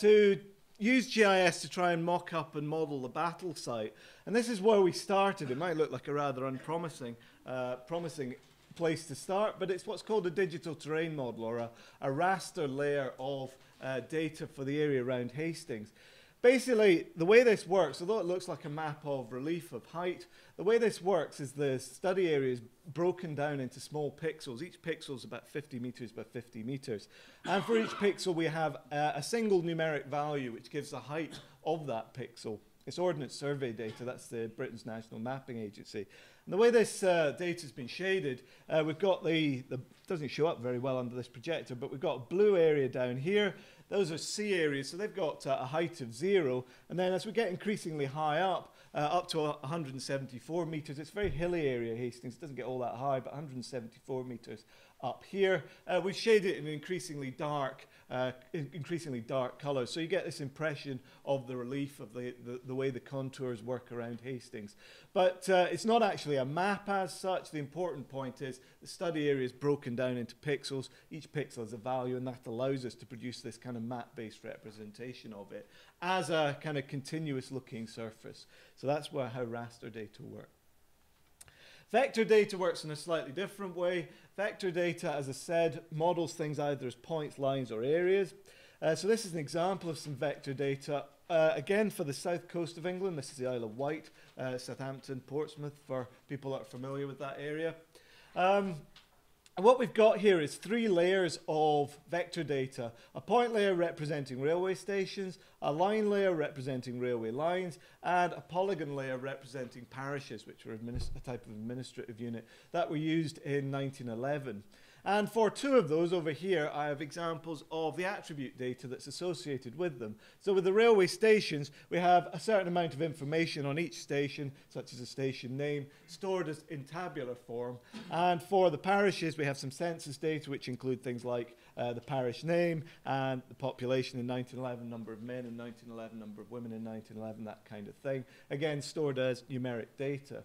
to use GIS to try and mock up and model the battle site. And this is where we started. It might look like a rather unpromising uh, promising place to start, but it's what's called a digital terrain model or a, a raster layer of uh, data for the area around Hastings. Basically, the way this works, although it looks like a map of relief of height, the way this works is the study area is broken down into small pixels. Each pixel is about 50 meters by 50 meters. And for each pixel, we have uh, a single numeric value, which gives the height of that pixel. It's Ordnance Survey data, that's the Britain's National Mapping Agency. And the way this uh, data has been shaded, uh, we've got the, the, doesn't show up very well under this projector, but we've got a blue area down here. Those are sea areas, so they've got uh, a height of zero. And then as we get increasingly high up, uh, up to 174 meters, it's a very hilly area, Hastings. It doesn't get all that high, but 174 meters. Up here. Uh, we shade it in increasingly dark, uh, increasingly dark colours. So you get this impression of the relief of the, the, the way the contours work around Hastings. But uh, it's not actually a map as such. The important point is the study area is broken down into pixels. Each pixel has a value, and that allows us to produce this kind of map-based representation of it as a kind of continuous looking surface. So that's where, how raster data work. Vector data works in a slightly different way. Vector data, as I said, models things either as points, lines, or areas. Uh, so this is an example of some vector data. Uh, again, for the south coast of England, this is the Isle of Wight, uh, Southampton, Portsmouth, for people that are familiar with that area. Um, and what we've got here is three layers of vector data. A point layer representing railway stations, a line layer representing railway lines, and a polygon layer representing parishes, which were a type of administrative unit that were used in 1911. And for two of those over here, I have examples of the attribute data that's associated with them. So with the railway stations, we have a certain amount of information on each station, such as a station name, stored as in tabular form. And for the parishes, we have some census data, which include things like uh, the parish name and the population in 1911, number of men in 1911, number of women in 1911, that kind of thing. Again, stored as numeric data.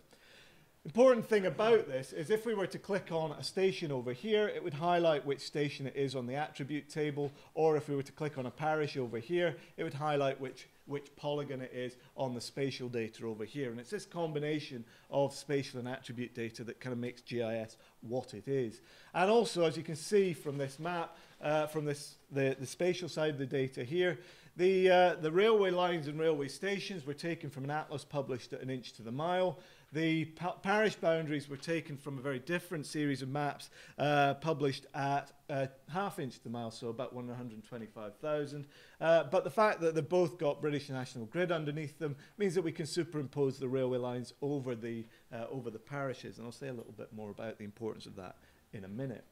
Important thing about this is if we were to click on a station over here, it would highlight which station it is on the attribute table, or if we were to click on a parish over here, it would highlight which, which polygon it is on the spatial data over here. And it's this combination of spatial and attribute data that kind of makes GIS what it is. And also, as you can see from this map, uh, from this, the, the spatial side of the data here, the, uh, the railway lines and railway stations were taken from an atlas published at an inch to the mile. The pa parish boundaries were taken from a very different series of maps uh, published at uh, half inch to the mile, so about 125,000. Uh, but the fact that they've both got British National Grid underneath them means that we can superimpose the railway lines over the, uh, over the parishes. And I'll say a little bit more about the importance of that in a minute.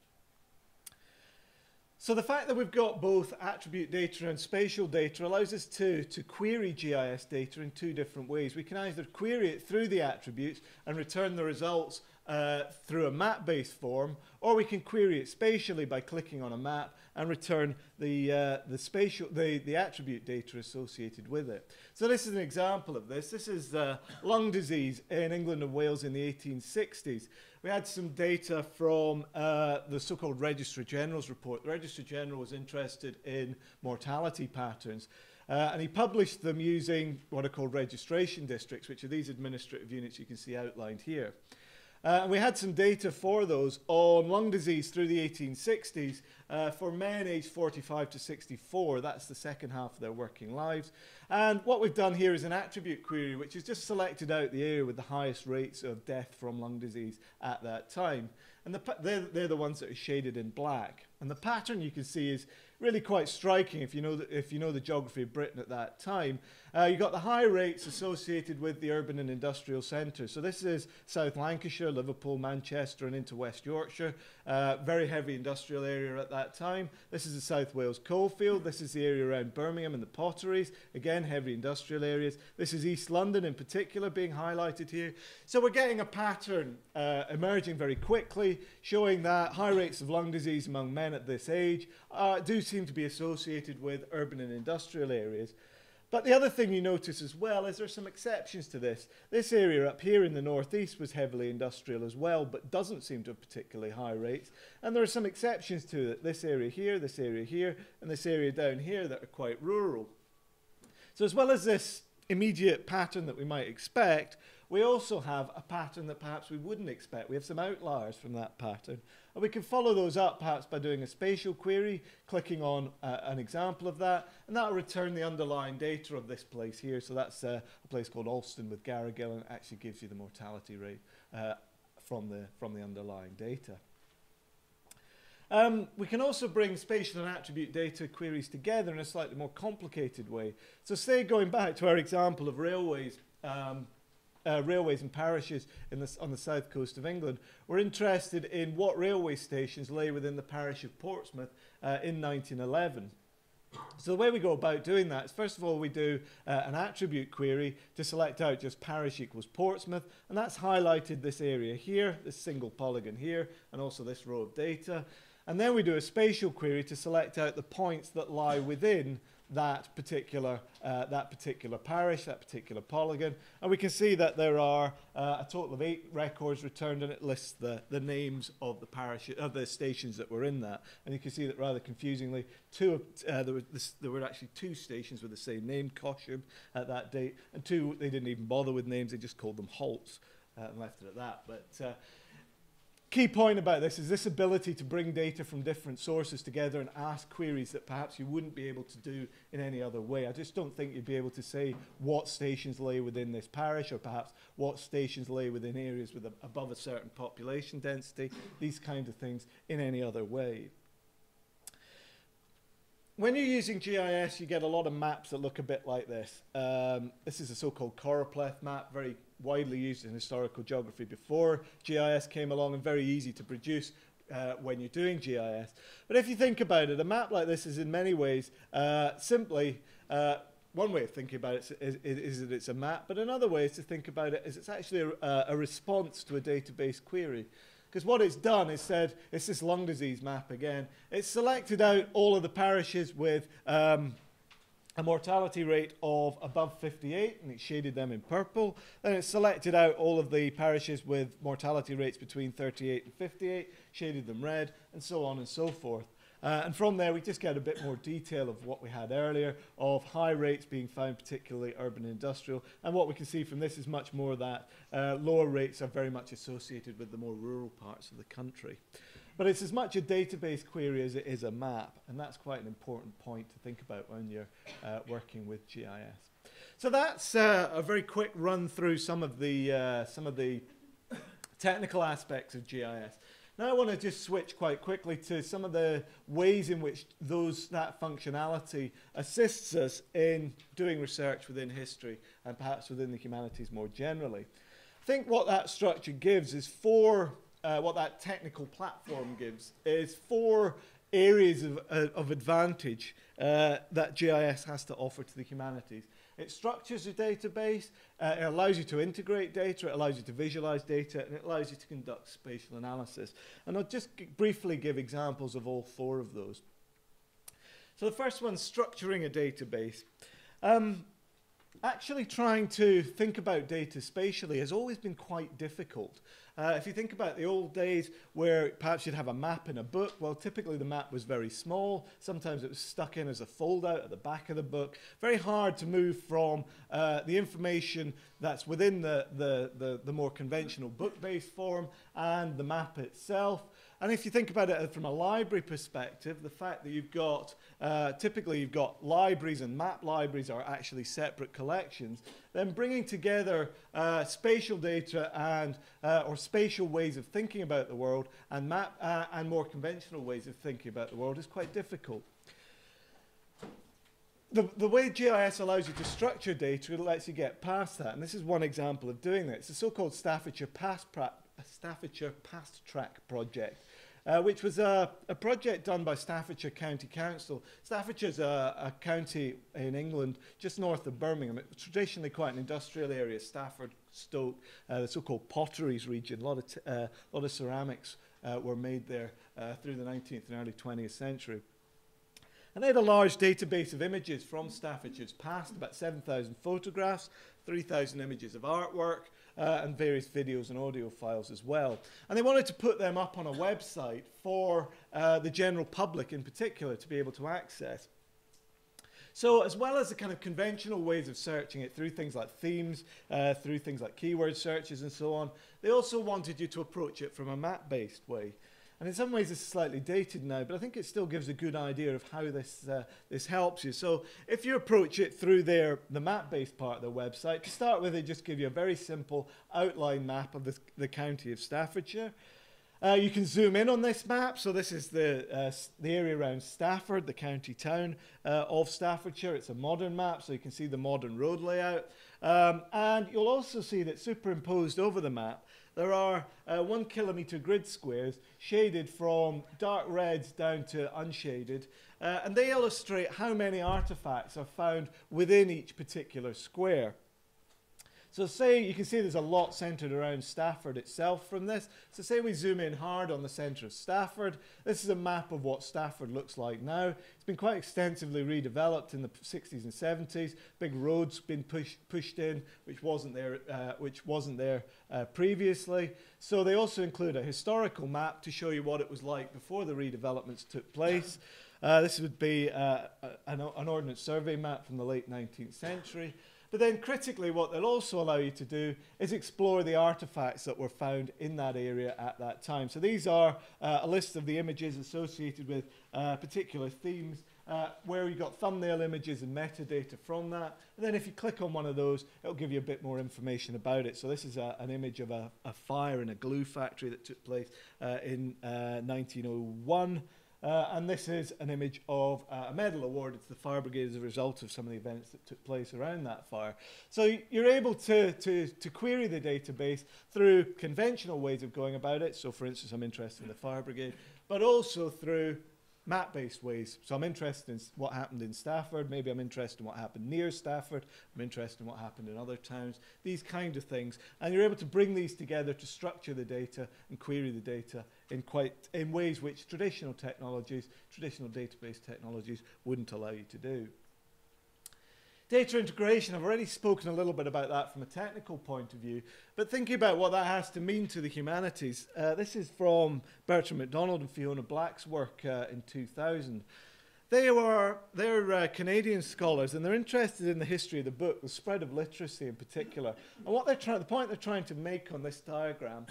So the fact that we've got both attribute data and spatial data allows us to, to query GIS data in two different ways. We can either query it through the attributes and return the results uh, through a map-based form, or we can query it spatially by clicking on a map and return the, uh, the, spatial, the, the attribute data associated with it. So this is an example of this. This is uh, lung disease in England and Wales in the 1860s. We had some data from uh, the so-called Registrar General's report. The Registrar General was interested in mortality patterns. Uh, and he published them using what are called registration districts, which are these administrative units you can see outlined here. Uh, and we had some data for those on lung disease through the 1860s uh, for men aged 45 to 64. That's the second half of their working lives. And what we've done here is an attribute query, which has just selected out the area with the highest rates of death from lung disease at that time. And the, they're, they're the ones that are shaded in black. And the pattern you can see is really quite striking if you know the, if you know the geography of Britain at that time. Uh, you've got the high rates associated with the urban and industrial centres. So this is South Lancashire, Liverpool, Manchester, and into West Yorkshire. Uh, very heavy industrial area at that time. This is the South Wales coalfield. This is the area around Birmingham and the potteries. Again, heavy industrial areas. This is East London in particular being highlighted here. So we're getting a pattern uh, emerging very quickly, showing that high rates of lung disease among men at this age uh, do seem to be associated with urban and industrial areas. But the other thing you notice as well is there's some exceptions to this. This area up here in the northeast was heavily industrial as well, but doesn't seem to have particularly high rates. And there are some exceptions to it. This area here, this area here, and this area down here that are quite rural. So as well as this immediate pattern that we might expect, we also have a pattern that perhaps we wouldn't expect. We have some outliers from that pattern. And we can follow those up perhaps by doing a spatial query, clicking on uh, an example of that, and that'll return the underlying data of this place here. So that's uh, a place called Alston with Garrigill, and it actually gives you the mortality rate uh, from, the, from the underlying data. Um, we can also bring spatial and attribute data queries together in a slightly more complicated way. So say going back to our example of railways, um, uh, railways and parishes the, on the south coast of England, we're interested in what railway stations lay within the parish of Portsmouth uh, in 1911. So the way we go about doing that is first of all we do uh, an attribute query to select out just parish equals Portsmouth and that's highlighted this area here, this single polygon here and also this row of data. And then we do a spatial query to select out the points that lie within that particular, uh, that particular parish, that particular polygon. And we can see that there are uh, a total of eight records returned and it lists the, the names of the parish, of the stations that were in that. And you can see that rather confusingly, two uh, there, were this, there were actually two stations with the same name, Koshub, at that date, and two, they didn't even bother with names, they just called them halts uh, and left it at that. But uh, key point about this is this ability to bring data from different sources together and ask queries that perhaps you wouldn't be able to do in any other way. I just don't think you'd be able to say what stations lay within this parish or perhaps what stations lay within areas with a, above a certain population density, these kinds of things in any other way. When you're using GIS, you get a lot of maps that look a bit like this. Um, this is a so-called choropleth map, very widely used in historical geography before GIS came along and very easy to produce uh, when you're doing GIS. But if you think about it, a map like this is in many ways uh, simply uh, one way of thinking about it is, is, is, that it's a map, but another way is to think about it is it's actually a, a response to a database query. Because what it's done is said, it's this lung disease map again. It's selected out all of the parishes with um, a mortality rate of above 58, and it shaded them in purple. Then it selected out all of the parishes with mortality rates between 38 and 58, shaded them red, and so on and so forth. Uh, and from there, we just get a bit more detail of what we had earlier, of high rates being found, particularly urban and industrial. And what we can see from this is much more that uh, lower rates are very much associated with the more rural parts of the country. But it's as much a database query as it is a map, and that's quite an important point to think about when you're uh, working with GIS. So that's uh, a very quick run through some of the uh, some of the technical aspects of GIS. Now I want to just switch quite quickly to some of the ways in which those that functionality assists us in doing research within history and perhaps within the humanities more generally. I think what that structure gives is four uh, what that technical platform gives is four areas of, uh, of advantage uh, that GIS has to offer to the humanities. It structures a database, uh, it allows you to integrate data, it allows you to visualize data, and it allows you to conduct spatial analysis. And I'll just briefly give examples of all four of those. So the first one, structuring a database. Um, actually trying to think about data spatially has always been quite difficult. Uh, if you think about the old days where perhaps you'd have a map in a book, well, typically the map was very small. Sometimes it was stuck in as a foldout at the back of the book. Very hard to move from uh, the information that's within the, the, the, the more conventional book-based form and the map itself. And if you think about it from a library perspective, the fact that you've got, uh, typically you've got libraries and map libraries are actually separate collections, then bringing together uh, spatial data and, uh, or spatial ways of thinking about the world and, map, uh, and more conventional ways of thinking about the world is quite difficult. The, the way GIS allows you to structure data, it lets you get past that. And this is one example of doing that. It's a so-called Staffordshire Past, Staffordshire Past Track project uh, which was a, a, project done by Staffordshire County Council. Staffordshire is a, a, county in England just north of Birmingham. It's traditionally quite an industrial area, Stafford, Stoke, uh, the so-called potteries region. A lot of, uh, lot of ceramics uh, were made there uh, through the 19th and early 20th century. And they had a large database of images from Staffordshire's past, about 7,000 photographs, 3,000 images of artwork, uh, and various videos and audio files as well. And they wanted to put them up on a website for uh, the general public in particular to be able to access. So, as well as the kind of conventional ways of searching it through things like themes, uh, through things like keyword searches, and so on, they also wanted you to approach it from a map based way. And in some ways, it's slightly dated now, but I think it still gives a good idea of how this, uh, this helps you. So, if you approach it through their, the map based part of their website, to start with, they just give you a very simple outline map of the, the county of Staffordshire. Uh, you can zoom in on this map. So this is the, uh, the area around Stafford, the county town uh, of Staffordshire. It's a modern map, so you can see the modern road layout. Um, and you'll also see that superimposed over the map, there are uh, one kilometre grid squares shaded from dark reds down to unshaded. Uh, and they illustrate how many artifacts are found within each particular square. So say you can see there's a lot centered around Stafford itself from this. So say we zoom in hard on the center of Stafford. This is a map of what Stafford looks like now. It's been quite extensively redeveloped in the 60s and 70s. Big roads been push, pushed in, which wasn't there, uh, which wasn't there uh, previously. So they also include a historical map to show you what it was like before the redevelopments took place. Uh, this would be uh, an, an ordnance survey map from the late 19th century. But then critically, what they'll also allow you to do is explore the artifacts that were found in that area at that time. So these are uh, a list of the images associated with uh, particular themes uh, where you've got thumbnail images and metadata from that. And then if you click on one of those, it'll give you a bit more information about it. So this is a, an image of a, a, fire in a glue factory that took place uh, in 1901. Uh, and this is an image of uh, a medal awarded to the fire brigade as a result of some of the events that took place around that fire. So you're able to, to, to query the database through conventional ways of going about it. So for instance, I'm interested in the fire brigade, but also through map-based ways. So I'm interested in what happened in Stafford. Maybe I'm interested in what happened near Stafford. I'm interested in what happened in other towns. These kind of things. And you're able to bring these together to structure the data and query the data in quite in ways which traditional technologies, traditional database technologies wouldn't allow you to do. Data integration, I've already spoken a little bit about that from a technical point of view, but thinking about what that has to mean to the humanities, uh, this is from Bertrum MacDonald and Fiona Black's work uh, in 2000. They were they're uh, Canadian scholars, and they're interested in the history of the book, the spread of literacy in particular. And what they're trying, the point they're trying to make on this diagram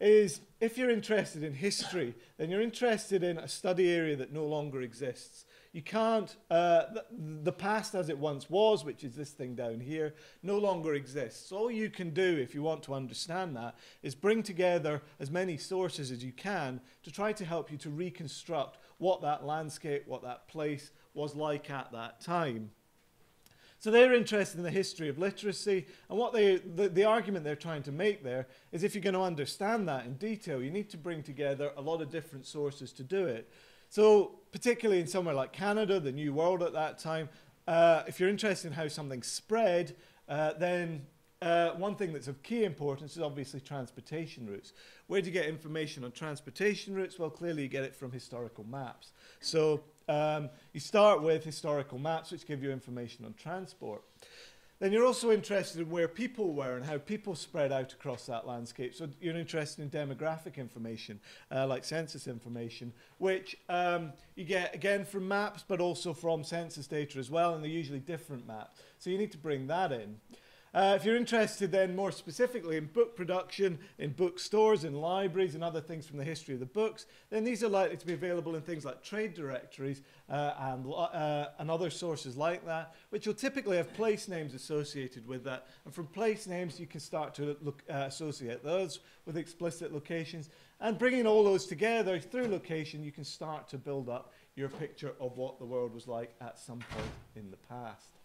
is if you're interested in history, then you're interested in a study area that no longer exists. You can't, uh, the, the, past as it once was, which is this thing down here, no longer exists. All you can do if you want to understand that is bring together as many sources as you can to try to help you to reconstruct what that landscape, what that place was like at that time. So they're interested in the history of literacy, and what they, the, the argument they're trying to make there is if you're going to understand that in detail, you need to bring together a lot of different sources to do it. So, particularly in somewhere like Canada, the New World at that time, uh, if you're interested in how something spread, uh, then uh, one thing that's of key importance is obviously transportation routes. Where do you get information on transportation routes? Well, clearly you get it from historical maps. So Um, you start with historical maps, which give you information on transport. Then you're also interested in where people were and how people spread out across that landscape. So you're interested in demographic information, uh, like census information, which um, you get again from maps, but also from census data as well, and they're usually different maps. So you need to bring that in. Uh, if you're interested then more specifically in book production, in bookstores, in libraries and other things from the history of the books, then these are likely to be available in things like trade directories uh, and, uh, and other sources like that, which will typically have place names associated with that. And from place names, you can start to look, uh, associate those with explicit locations. And bringing all those together through location, you can start to build up your picture of what the world was like at some point in the past.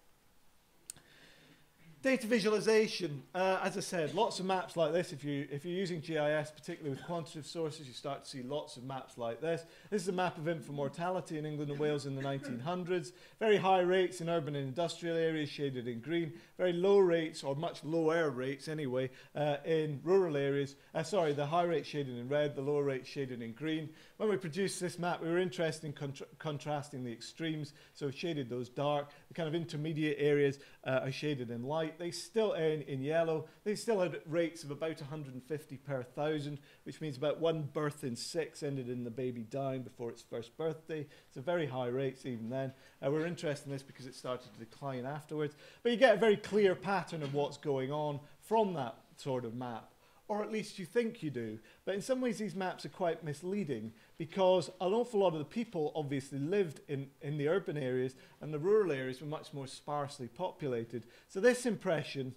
Data visualization, uh, as I said, lots of maps like this. If, you, if you're using GIS, particularly with quantitative sources, you start to see lots of maps like this. This is a map of infant mortality in England and Wales in the 1900s. Very high rates in urban and industrial areas, shaded in green. Very low rates, or much lower rates anyway, uh, in rural areas. Uh, sorry, the high rate shaded in red, the lower rate shaded in green. When we produced this map, we were interested in contra contrasting the extremes, so shaded those dark. The kind of intermediate areas uh, are shaded in light they still, in, in yellow, they still had rates of about 150 per thousand, which means about one birth in six ended in the baby dying before its first birthday. So very high rates even then. Uh, we're interested in this because it started to decline afterwards. But you get a very clear pattern of what's going on from that sort of map or at least you think you do. But in some ways, these maps are quite misleading because an awful lot of the people obviously lived in, in the urban areas and the rural areas were much more sparsely populated. So this impression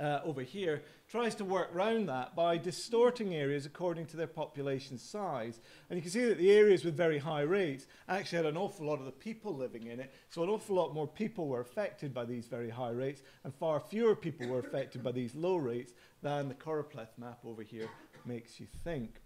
uh, over here tries to work around that by distorting areas according to their population size. And you can see that the areas with very high rates actually had an awful lot of the people living in it. So an awful lot more people were affected by these very high rates and far fewer people were affected by these low rates than the choropleth map over here makes you think.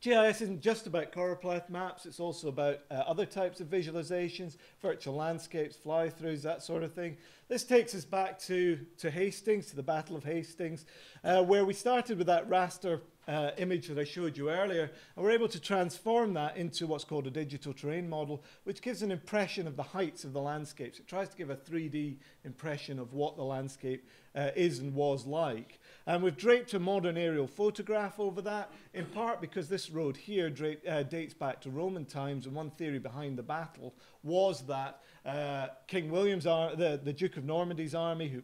GIS isn't just about choropleth maps, it's also about uh, other types of visualizations, virtual landscapes, fly-throughs, that sort of thing. This takes us back to, to Hastings, to the Battle of Hastings, uh, where we started with that raster uh, image that I showed you earlier, and we're able to transform that into what's called a digital terrain model, which gives an impression of the heights of the landscapes. It tries to give a 3D impression of what the landscape uh, is and was like. And we've draped a modern aerial photograph over that, in part because this road here uh, dates back to Roman times, and one theory behind the battle was that uh, King William's, ar- the, the Duke of Normandy's army, who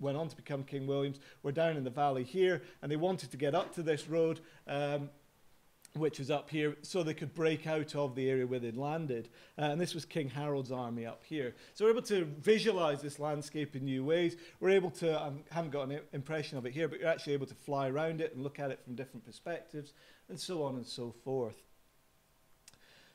went on to become King William's, were down in the valley here, and they wanted to get up to this road. Um, which is up here, so they could break out of the area where they'd landed. Uh, and this was King Harold's army up here. So we're able to visualize this landscape in new ways. We're able to, I um, haven't got an impression of it here, but you're actually able to fly around it and look at it from different perspectives, and so on and so forth.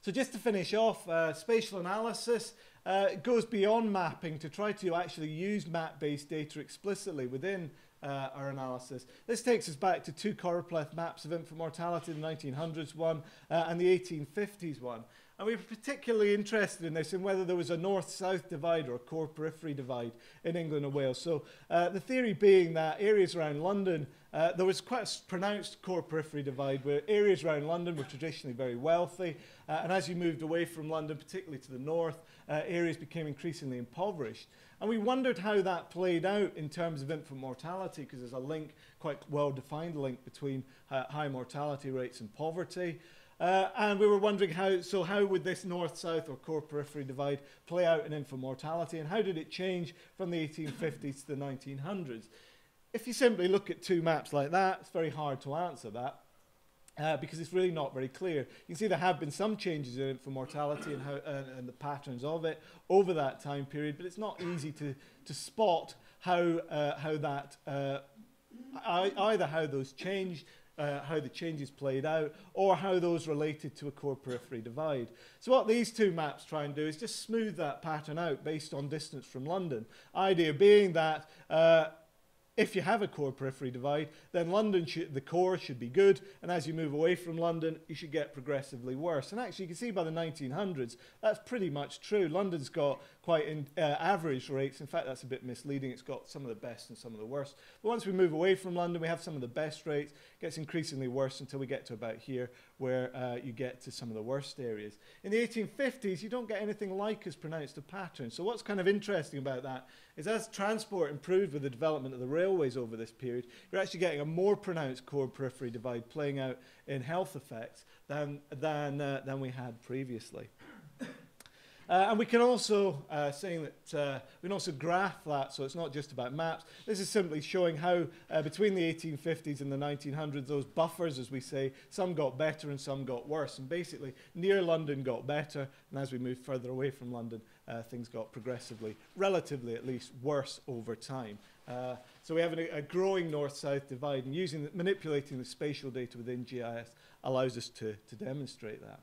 So just to finish off, uh, spatial analysis uh, goes beyond mapping to try to actually use map-based data explicitly within uh, our analysis. This takes us back to two choropleth maps of infant mortality, the 1900s one uh, and the 1850s one. And we were particularly interested in this, in whether there was a north-south divide or a core periphery divide in England and Wales. So uh, the theory being that areas around London, uh, there was quite a pronounced core periphery divide where areas around London were traditionally very wealthy. Uh, and as you moved away from London, particularly to the north, uh, areas became increasingly impoverished. And we wondered how that played out in terms of infant mortality, because there's a link, quite well-defined link between uh, high mortality rates and poverty. Uh, and we were wondering how, so how would this north-south or core periphery divide play out in infant mortality and how did it change from the 1850s to the 1900s? If you simply look at two maps like that, it's very hard to answer that. Uh, because it's really not very clear. You can see there have been some changes in infant mortality and, how, uh, and the patterns of it over that time period, but it's not easy to, to spot how, uh, how that, uh, either how those changed uh, how the changes played out, or how those related to a core periphery divide. So what these two maps try and do is just smooth that pattern out based on distance from London. Idea being that uh, if you have a core periphery divide, then London should, the core should be good, and as you move away from London, you should get progressively worse. And actually, you can see by the 1900s, that's pretty much true. London's got quite in, uh, average rates. In fact, that's a bit misleading. It's got some of the best and some of the worst. But once we move away from London, we have some of the best rates. It gets increasingly worse until we get to about here, where uh, you get to some of the worst areas. In the 1850s, you don't get anything like as pronounced a pattern. So what's kind of interesting about that is as transport improved with the development of the railways over this period, you're actually getting a more pronounced core periphery divide playing out in health effects than, than, uh, than we had previously. Uh, and we can also, uh, saying that uh, we can also graph that, so it's not just about maps. This is simply showing how uh, between the 1850s and the 1900s, those buffers, as we say, some got better and some got worse. And basically, near London got better, and as we moved further away from London, uh, things got progressively, relatively at least, worse over time. Uh, so we have a, a growing north-south divide, and using the, manipulating the spatial data within GIS allows us to, to demonstrate that.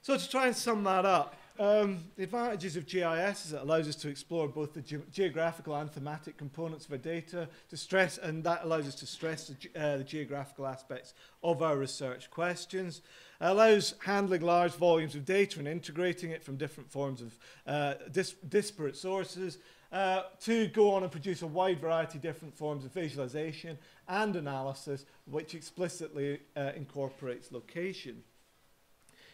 So to try and sum that up, Um, the advantages of GIS is it allows us to explore both the ge geographical and thematic components of our data to stress, and that allows us to stress the, uh, the geographical aspects of our research questions. It allows handling large volumes of data and integrating it from different forms of uh, dis disparate sources uh, to go on and produce a wide variety of different forms of visualization and analysis, which explicitly uh, incorporates location.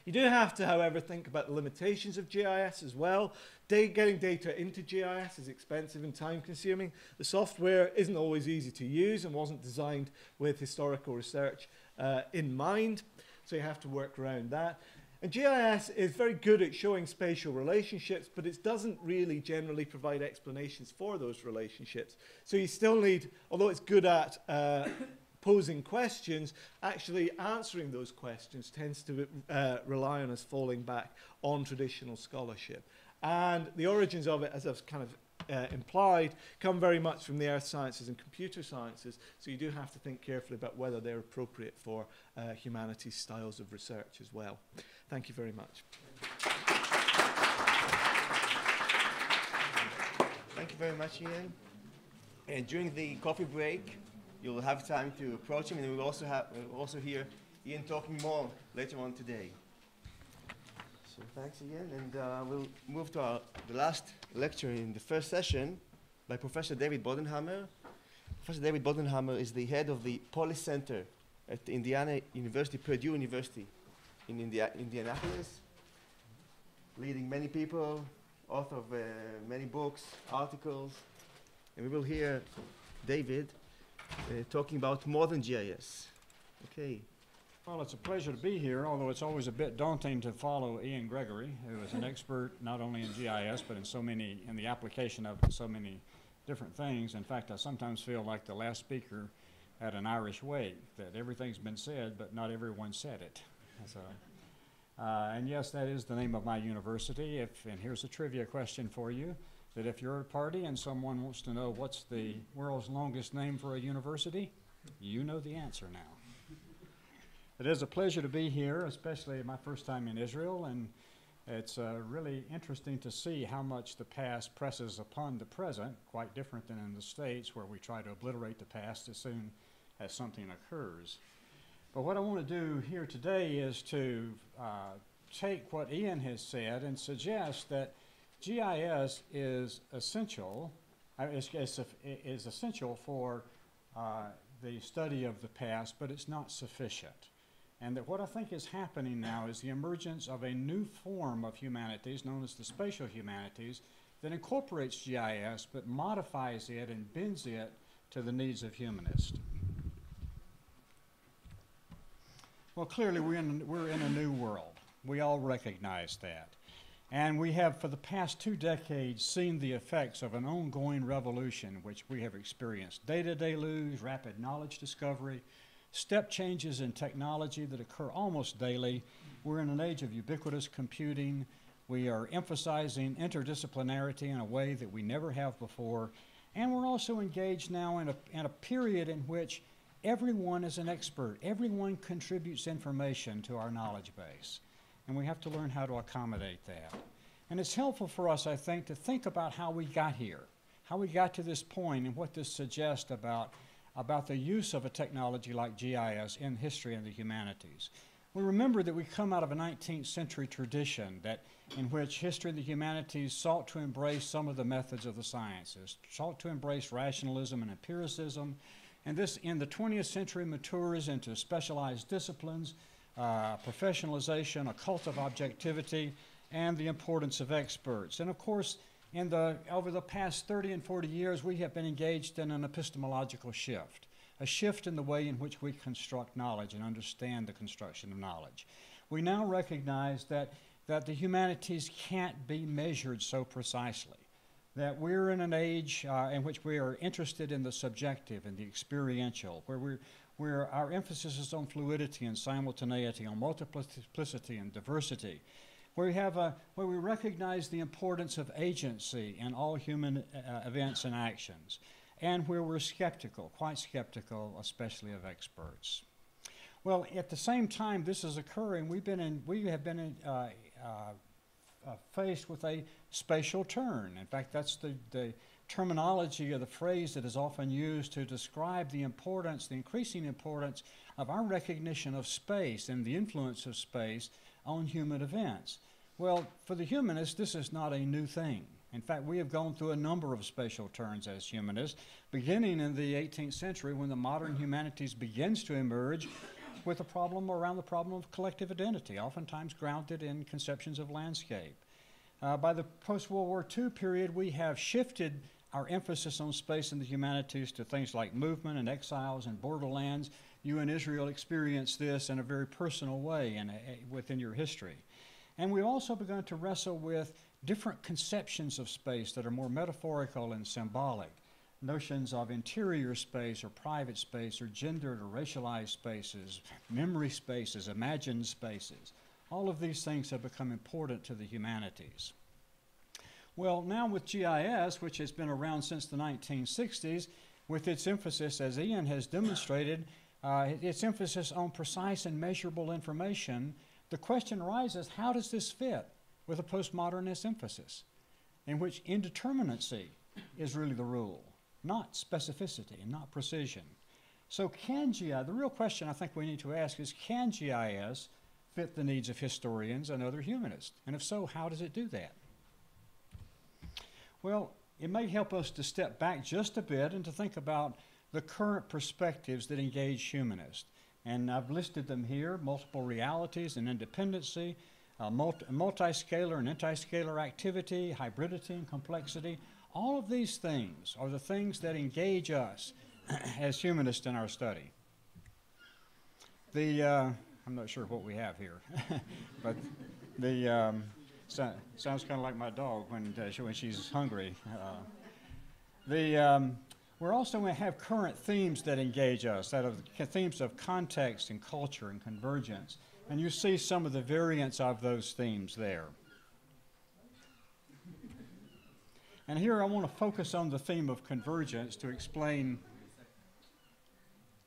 You do have to, however, think about the limitations of GIS as well. Getting data into GIS is expensive and time consuming. The software isn't always easy to use and wasn't designed with historical research uh, in mind, so you have to work around that. And GIS is very good at showing spatial relationships, but it doesn't really generally provide explanations for those relationships. So you still need, although it's good at uh, posing questions, actually answering those questions tends to uh, rely on us falling back on traditional scholarship. And the origins of it, as I've kind of uh, implied, come very much from the earth sciences and computer sciences. So you do have to think carefully about whether they're appropriate for uh, humanities styles of research as well. Thank you very much. Thank you very much, Ian. And during the coffee break, you'll have time to approach him, and we'll also have we'll also hear Ian talking more later on today. So thanks again, and uh, we'll move to our, the last lecture in the first session by Professor David Bodenhamer. Professor David Bodenhamer is the head of the Polis Center at Indiana University, Purdue University in India, Indianapolis, leading many people, author of uh, many books, articles, and we will hear David talking about modern GIS. Okay. Well, it's a pleasure to be here, although it's always a bit daunting to follow Ian Gregory, who is an expert not only in GIS, but in so many, in the application of so many different things. In fact, I sometimes feel like the last speaker had an Irish way, that everything's been said, but not everyone said it. So, uh, and yes, that is the name of my university. If, and here's a trivia question for you, that if you're at a party and someone wants to know what's the world's longest name for a university, you know the answer now. It is a pleasure to be here, especially my first time in Israel, and it's uh, really interesting to see how much the past presses upon the present, quite different than in the States where we try to obliterate the past as soon as something occurs. But what I want to do here today is to uh, take what Ian has said and suggest that GIS is essential, uh, is, essential for uh, the study of the past, but it's not sufficient. And that what I think is happening now is the emergence of a new form of humanities known as the spatial humanities that incorporates GIS but modifies it and bends it to the needs of humanists. Well, clearly we're in, we're in a new world. We all recognize that. And we have, for the past two decades, seen the effects of an ongoing revolution which we have experienced. Data deluge, rapid knowledge discovery, step changes in technology that occur almost daily. We're in an age of ubiquitous computing. We are emphasizing interdisciplinarity in a way that we never have before. And we're also engaged now in a, in a period in which Everyone is an expert. Everyone contributes information to our knowledge base. And we have to learn how to accommodate that. And it's helpful for us, I think, to think about how we got here, how we got to this point, and what this suggests about, about the use of a technology like GIS in history and the humanities. We remember that we come out of a 19th century tradition that, in which history and the humanities sought to embrace some of the methods of the sciences, sought to embrace rationalism and empiricism, and this, in the 20th century, matures into specialized disciplines, uh, professionalization, a cult of objectivity, and the importance of experts. And of course, in the, over the past 30 and 40 years, we have been engaged in an epistemological shift, a shift in the way in which we construct knowledge and understand the construction of knowledge. We now recognize that, that the humanities can't be measured so precisely that we're in an age uh, in which we are interested in the subjective and the experiential, where we're, where our emphasis is on fluidity and simultaneity, on multiplicity and diversity, where we have a, where we recognize the importance of agency in all human uh, events and actions, and where we're skeptical, quite skeptical, especially of experts. Well, at the same time this is occurring, we've been in, we have been in, uh, uh uh, faced with a spatial turn. In fact, that's the, the terminology or the phrase that is often used to describe the importance, the increasing importance of our recognition of space and the influence of space on human events. Well, for the humanists, this is not a new thing. In fact, we have gone through a number of spatial turns as humanists, beginning in the 18th century when the modern humanities begins to emerge with a problem around the problem of collective identity, oftentimes grounded in conceptions of landscape. Uh, by the post World War II period, we have shifted our emphasis on space and the humanities to things like movement and exiles and borderlands. You in Israel experienced this in a very personal way in a, uh, uh, within your history. And we've also begun to wrestle with different conceptions of space that are more metaphorical and symbolic. Notions of interior space or private space or gendered or racialized spaces, memory spaces, imagined spaces. All of these things have become important to the humanities. Well, now with GIS, which has been around since the 1960s, with its emphasis, as Ian has demonstrated, uh, its emphasis on precise and measurable information, the question arises how does this fit with a postmodernist emphasis, in which indeterminacy is really the rule, not specificity and not precision? So, can GIS, the real question I think we need to ask is can GIS fit the needs of historians and other humanists? And if so, how does it do that? Well, it may help us to step back just a bit and to think about the current perspectives that engage humanists. And I've listed them here multiple realities and independency, uh, multi- multiscalar and antiscalar activity, hybridity and complexity. All of these things are the things that engage us as humanists in our study. The, uh, I'm not sure what we have here, but the, um, so, sounds kind of like my dog when, uh, she, when she's hungry. Uh, the, um, we're also going to have current themes that engage us, that are themes of context and culture and convergence. And you see some of the variants of those themes there. And here I want to focus on the theme of convergence to explain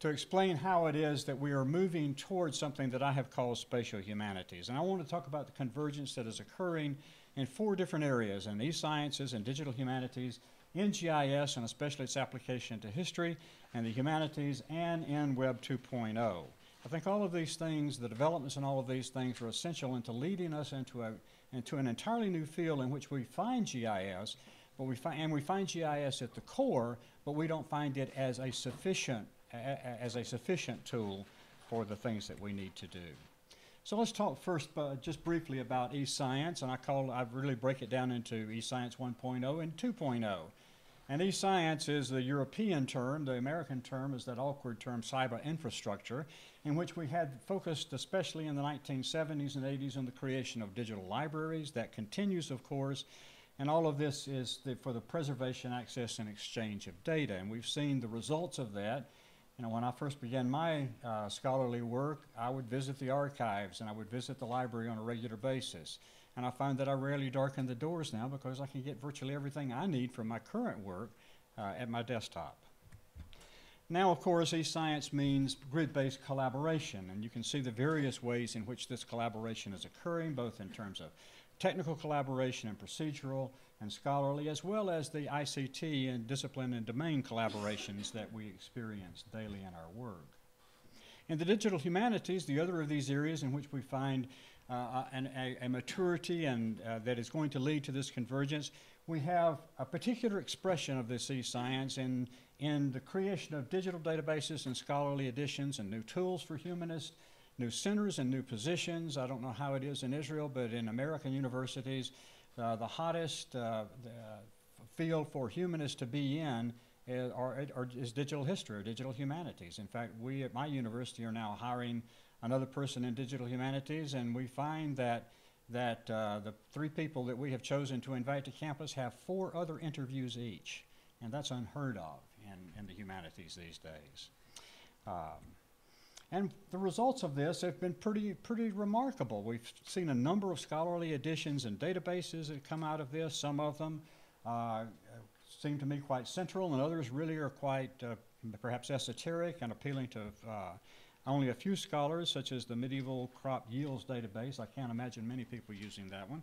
to explain how it is that we are moving towards something that I have called spatial humanities. And I want to talk about the convergence that is occurring in four different areas in e-sciences and digital humanities, in GIS and especially its application to history and the humanities, and in Web 2.0. I think all of these things, the developments in all of these things are essential into leading us into, a, into an entirely new field in which we find GIS, but we find, and we find GIS at the core, but we don't find it as a sufficient as a sufficient tool for the things that we need to do. So let's talk first uh, just briefly about eScience, and I call I really break it down into eScience 1.0 and 2.0. And eScience is the European term. The American term is that awkward term cyber infrastructure, in which we had focused especially in the 1970s and 80s on the creation of digital libraries. That continues, of course, and all of this is the, for the preservation, access, and exchange of data. And we've seen the results of that you know, when I first began my uh, scholarly work, I would visit the archives and I would visit the library on a regular basis. And I find that I rarely darken the doors now because I can get virtually everything I need from my current work uh, at my desktop. Now, of course, eScience means grid-based collaboration, and you can see the various ways in which this collaboration is occurring, both in terms of technical collaboration and procedural, and scholarly, as well as the ICT and discipline and domain collaborations that we experience daily in our work. In the digital humanities, the other of these areas in which we find uh, an, a, a, maturity and uh, that is going to lead to this convergence, we have a particular expression of this e-science in, in the creation of digital databases and scholarly editions and new tools for humanists, new centers and new positions. I don't know how it is in Israel, but in American universities, uh, the hottest uh, the, field for humanists to be in is, are, are, is digital history or digital humanities. In fact, we at my university are now hiring another person in digital humanities, and we find that that uh, the three people that we have chosen to invite to campus have four other interviews each, and that's unheard of in, in the humanities these days. Um, and the results of this have been pretty, pretty remarkable. We've seen a number of scholarly editions and databases that come out of this. Some of them uh, seem to me quite central, and others really are quite uh, perhaps esoteric and appealing to uh, only a few scholars, such as the Medieval Crop Yields database. I can't imagine many people using that one.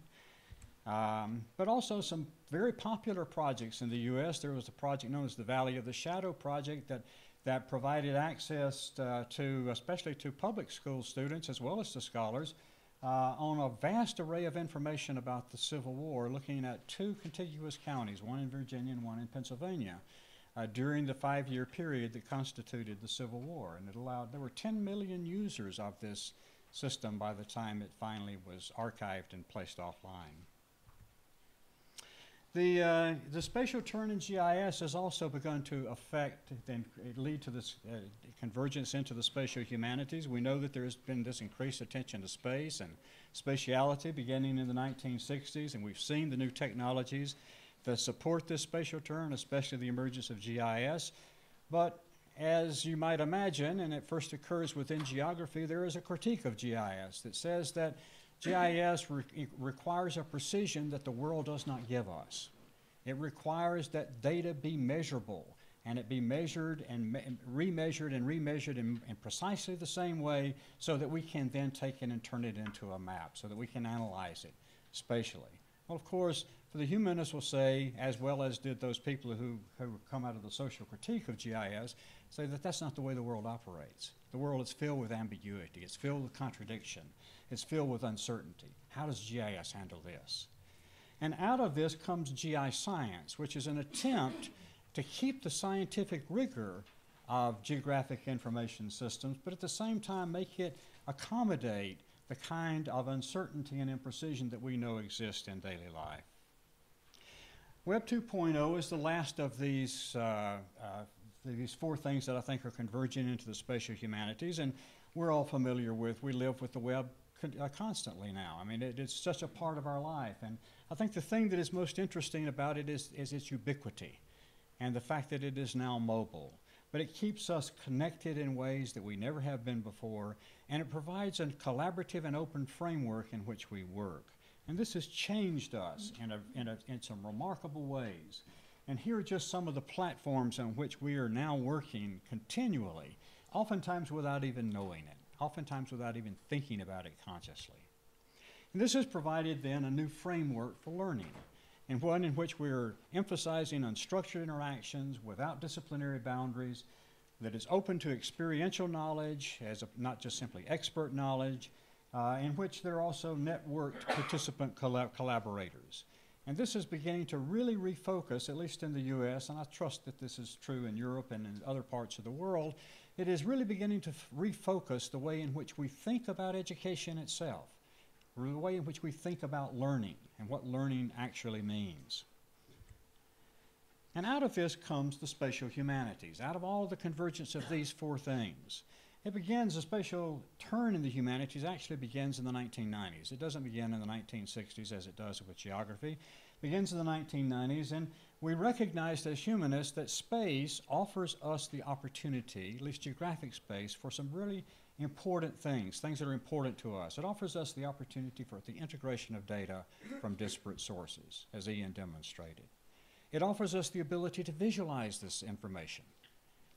Um, but also some very popular projects in the U.S. There was a project known as the Valley of the Shadow Project that that provided access uh, to, especially to public school students as well as to scholars, uh, on a vast array of information about the Civil War, looking at two contiguous counties, one in Virginia and one in Pennsylvania. uh, during the five-year period that constituted the Civil War. And it allowed, there were 10 million users of this system by the time it finally was archived and placed offline. The, uh, the spatial turn in GIS has also begun to affect and lead to this uh, convergence into the spatial humanities. We know that there's been this increased attention to space and spatiality beginning in the 1960s, and we've seen the new technologies that support this spatial turn, especially the emergence of GIS. But as you might imagine, and it first occurs within geography, there is a critique of GIS that says that GIS re requires a precision that the world does not give us. It requires that data be measurable and it be measured and me remeasured and remeasured in, in, precisely the same way so that we can then take it and turn it into a map, so that we can analyze it spatially. Well, of course, for the humanists will say, as well as did those people who, who come out of the social critique of GIS, say that that's not the way the world operates. The world is filled with ambiguity, it's filled with contradiction, it's filled with uncertainty. How does GIS handle this? And out of this comes GI science, which is an attempt to keep the scientific rigor of geographic information systems, but at the same time make it accommodate the kind of uncertainty and imprecision that we know exist in daily life. Web 2.0 is the last of these, uh, uh, these four things that I think are converging into the spatial humanities, and we're all familiar with. We live with the web uh, constantly now. I mean, it, it's such a part of our life, and I think the thing that is most interesting about it is, is its ubiquity and the fact that it is now mobile. But it keeps us connected in ways that we never have been before, and it provides a collaborative and open framework in which we work. And this has changed us in, a, in, a, in some remarkable ways. And here are just some of the platforms on which we are now working continually, oftentimes without even knowing it, oftentimes without even thinking about it consciously. And this has provided then a new framework for learning, and one in which we are emphasizing unstructured interactions without disciplinary boundaries, that is open to experiential knowledge as a, not just simply expert knowledge, uh, in which there are also networked participant collab collaborators. And this is beginning to really refocus, at least in the US, and I trust that this is true in Europe and in other parts of the world, it is really beginning to refocus the way in which we think about education itself, the way in which we think about learning and what learning actually means. And out of this comes the spatial humanities, out of all the convergence of these four things. It begins, a spatial turn in the humanities actually begins in the 1990s. It doesn't begin in the 1960s as it does with geography. It begins in the 1990s, and we recognized as humanists that space offers us the opportunity, at least geographic space, for some really important things, things that are important to us. It offers us the opportunity for the integration of data from disparate sources, as Ian demonstrated. It offers us the ability to visualize this information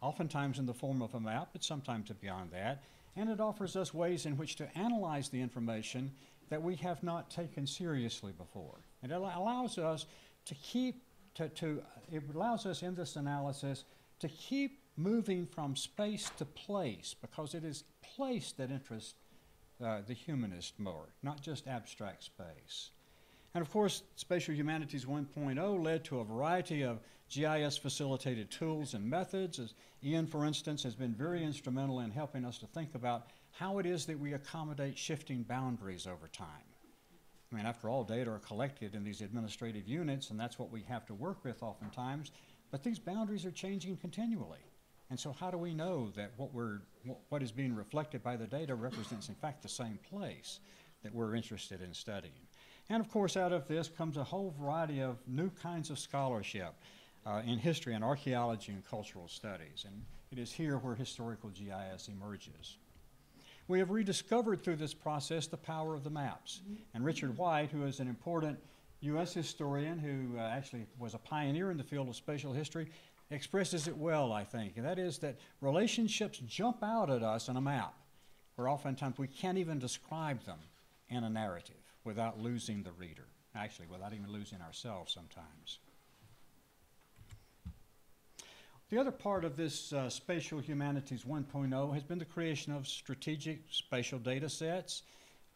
oftentimes in the form of a map, but sometimes beyond that. And it offers us ways in which to analyze the information that we have not taken seriously before. And it allows us to keep, to, to, it allows us in this analysis to keep moving from space to place because it is place that interests uh, the humanist more, not just abstract space. And of course, Spatial Humanities 1.0 led to a variety of GIS facilitated tools and methods. As Ian, for instance, has been very instrumental in helping us to think about how it is that we accommodate shifting boundaries over time. I mean, after all, data are collected in these administrative units, and that's what we have to work with oftentimes. But these boundaries are changing continually. And so how do we know that what, we're, what is being reflected by the data represents, in fact, the same place that we're interested in studying? And of course, out of this comes a whole variety of new kinds of scholarship uh, in history and archaeology and cultural studies. And it is here where historical GIS emerges. We have rediscovered through this process the power of the maps. And Richard White, who is an important U.S. historian who uh, actually was a pioneer in the field of spatial history, expresses it well, I think. And that is that relationships jump out at us on a map, where oftentimes we can't even describe them in a narrative without losing the reader, actually, without even losing ourselves sometimes. The other part of this uh, Spatial Humanities 1.0 has been the creation of strategic spatial data sets.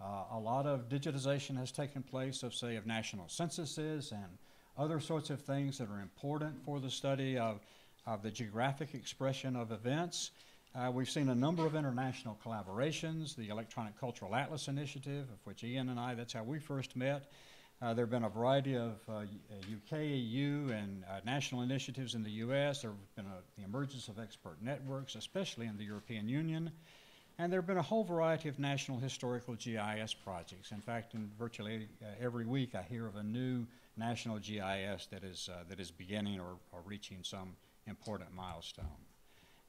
Uh, a lot of digitization has taken place of, say, of national censuses and other sorts of things that are important for the study of, of the geographic expression of events. Uh, we've seen a number of international collaborations, the Electronic Cultural Atlas Initiative, of which Ian and I, that's how we first met. Uh, there have been a variety of uh, UK, EU, and uh, national initiatives in the US. There have been a, the emergence of expert networks, especially in the European Union. And there have been a whole variety of national historical GIS projects. In fact, in virtually uh, every week I hear of a new national GIS that is, uh, that is beginning or, or reaching some important milestone.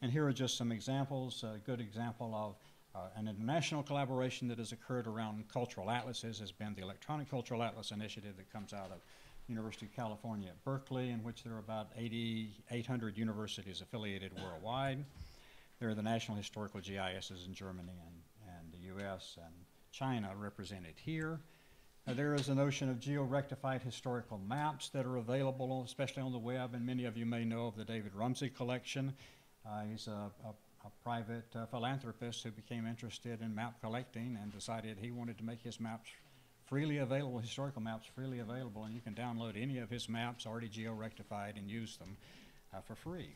And here are just some examples. A good example of uh, an international collaboration that has occurred around cultural atlases has been the Electronic Cultural Atlas Initiative that comes out of University of California at Berkeley, in which there are about 8,800 universities affiliated worldwide. There are the National Historical GISs in Germany and, and the US and China represented here. There is a notion of geo-rectified historical maps that are available, especially on the web, and many of you may know of the David Rumsey collection. Uh, he's a, a a private uh, philanthropist who became interested in map collecting and decided he wanted to make his maps freely available, historical maps freely available, and you can download any of his maps already geo-rectified and use them uh, for free.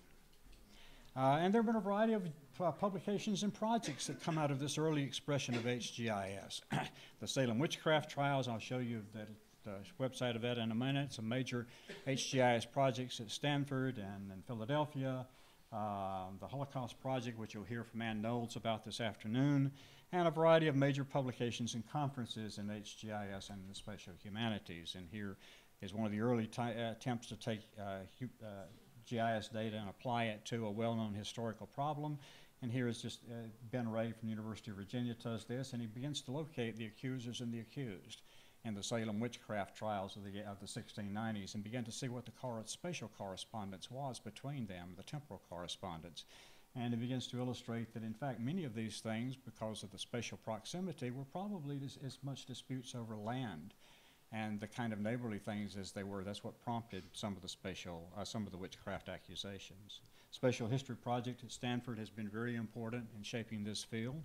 Uh, and there have been a variety of uh, publications and projects that come out of this early expression of HGIS. the Salem Witchcraft Trials, I'll show you that the website of that in a minute. Some major HGIS projects at Stanford and in Philadelphia, the Holocaust Project, which you'll hear from Anne Knowles about this afternoon, and a variety of major publications and conferences in HGIS and the spatial humanities. And here is one of the early uh, attempts to take uh, uh, GIS data and apply it to a well-known historical problem. And here is just uh, Ben Ray from the University of Virginia does this, and he begins to locate the accusers and the accused in the Salem witchcraft trials of the, of the 1690s and began to see what the cor spatial correspondence was between them, the temporal correspondence. And it begins to illustrate that, in fact, many of these things, because of the spatial proximity, were probably as, as much disputes over land and the kind of neighborly things as they were. That's what prompted some of the spatial, uh, some of the witchcraft accusations. Spatial History Project at Stanford has been very important in shaping this field.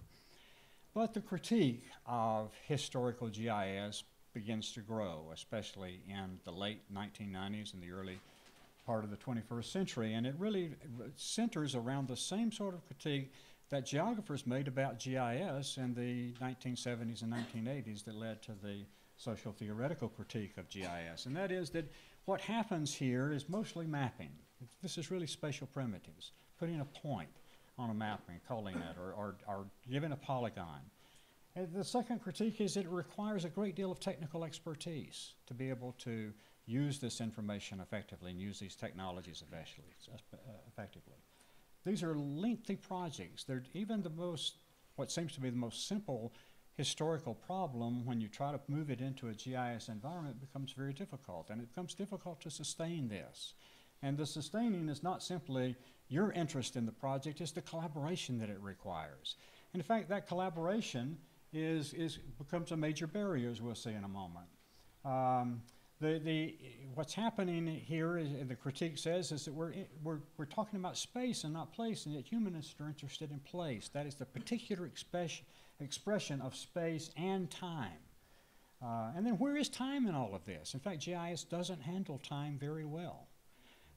But the critique of historical GIS begins to grow, especially in the late 1990s and the early part of the 21st century. And it really centers around the same sort of critique that geographers made about GIS in the 1970s and 1980s that led to the social theoretical critique of GIS. And that is that what happens here is mostly mapping. This is really spatial primitives, putting a point on a map and calling it, or, or, or giving a polygon. And the second critique is it requires a great deal of technical expertise to be able to use this information effectively and use these technologies effectively. Uh, effectively. These are lengthy projects. They're even the most, what seems to be the most simple historical problem, when you try to move it into a GIS environment, becomes very difficult. And it becomes difficult to sustain this. And the sustaining is not simply your interest in the project, it's the collaboration that it requires. And in fact, that collaboration is, is becomes a major barrier, as we'll see in a moment. Um, the, the, what's happening here, is, the critique says, is that we're, we're, we're talking about space and not place, and that humanists are interested in place. That is the particular expression, expression of space and time. Uh, and then where is time in all of this? In fact, GIS doesn't handle time very well.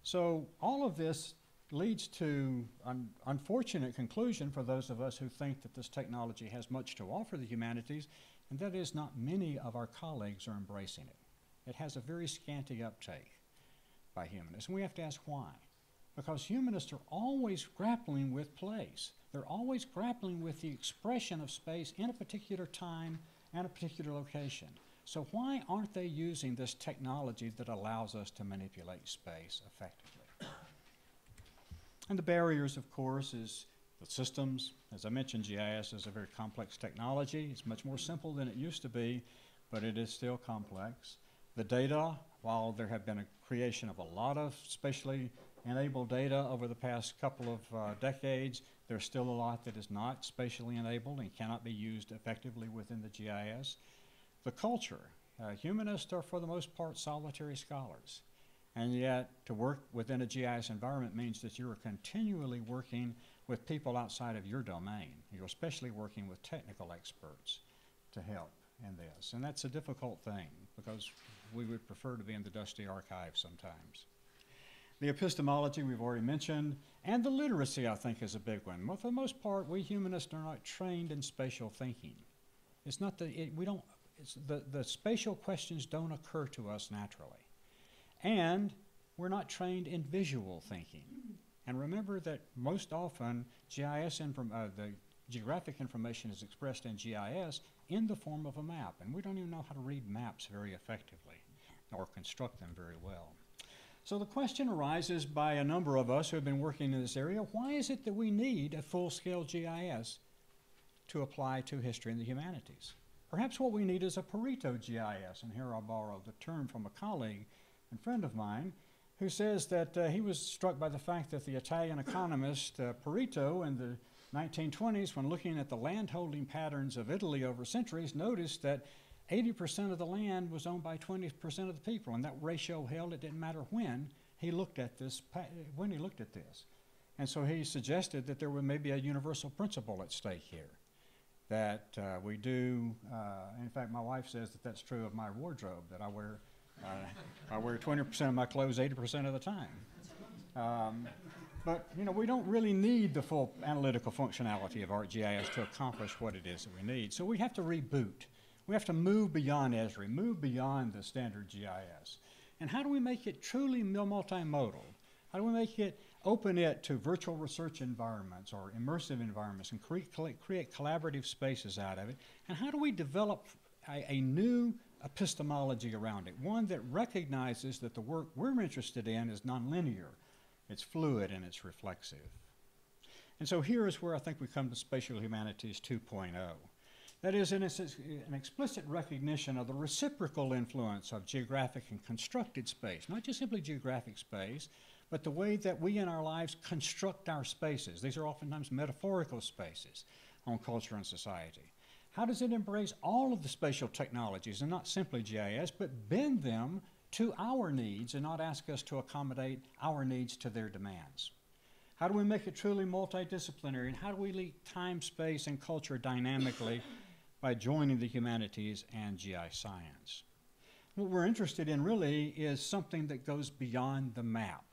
So all of this leads to an unfortunate conclusion for those of us who think that this technology has much to offer the humanities, and that is not many of our colleagues are embracing it. It has a very scanty uptake by humanists, and we have to ask why. Because humanists are always grappling with place. They're always grappling with the expression of space in a particular time and a particular location. So why aren't they using this technology that allows us to manipulate space effectively? And the barriers, of course, is the systems. As I mentioned, GIS is a very complex technology. It's much more simple than it used to be, but it is still complex. The data, while there have been a creation of a lot of spatially enabled data over the past couple of uh, decades, there's still a lot that is not spatially enabled and cannot be used effectively within the GIS. The culture, uh, humanists are for the most part solitary scholars. And yet, to work within a GIS environment means that you are continually working with people outside of your domain. You're especially working with technical experts to help in this. And that's a difficult thing because we would prefer to be in the dusty archive sometimes. The epistemology we've already mentioned, and the literacy, I think, is a big one. Well, for the most part, we humanists are not trained in spatial thinking. It's not that it, we don't, the, the spatial questions don't occur to us naturally. And we're not trained in visual thinking. And remember that most often GIS inform, uh, the geographic information is expressed in GIS in the form of a map, and we don't even know how to read maps very effectively or construct them very well. So the question arises by a number of us who have been working in this area, why is it that we need a full-scale GIS to apply to history and the humanities? Perhaps what we need is a Pareto GIS, and here I'll borrow the term from a colleague and friend of mine, who says that uh, he was struck by the fact that the Italian economist uh, Pareto in the 1920s, when looking at the landholding patterns of Italy over centuries, noticed that 80% of the land was owned by 20% of the people, and that ratio held. It didn't matter when he looked at this. When he looked at this, and so he suggested that there was maybe a universal principle at stake here. That uh, we do. Uh, in fact, my wife says that that's true of my wardrobe. That I wear. Uh, I wear 20% of my clothes 80% of the time. Um, but you know, we don't really need the full analytical functionality of ArcGIS to accomplish what it is that we need. So we have to reboot. We have to move beyond Esri, move beyond the standard GIS. And how do we make it truly multimodal? How do we make it open it to virtual research environments or immersive environments and create, create collaborative spaces out of it? And how do we develop a, a new epistemology around it, one that recognizes that the work we're interested in is nonlinear, it's fluid, and it's reflexive. And so here is where I think we come to spatial humanities 2.0. That is, an, an explicit recognition of the reciprocal influence of geographic and constructed space, not just simply geographic space, but the way that we in our lives construct our spaces. These are oftentimes metaphorical spaces on culture and society. How does it embrace all of the spatial technologies and not simply GIS, but bend them to our needs and not ask us to accommodate our needs to their demands? How do we make it truly multidisciplinary? And how do we link time, space, and culture dynamically by joining the humanities and GI science. What we're interested in really is something that goes beyond the map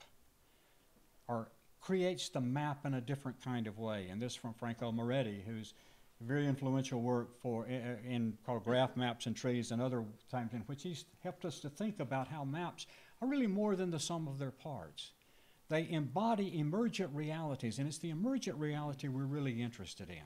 or creates the map in a different kind of way. And this from Franco Moretti, who's very influential work for in called graph maps and trees and other times in which he's helped us to think about how maps are really more than the sum of their parts. They embody emergent realities, and it's the emergent reality we're really interested in.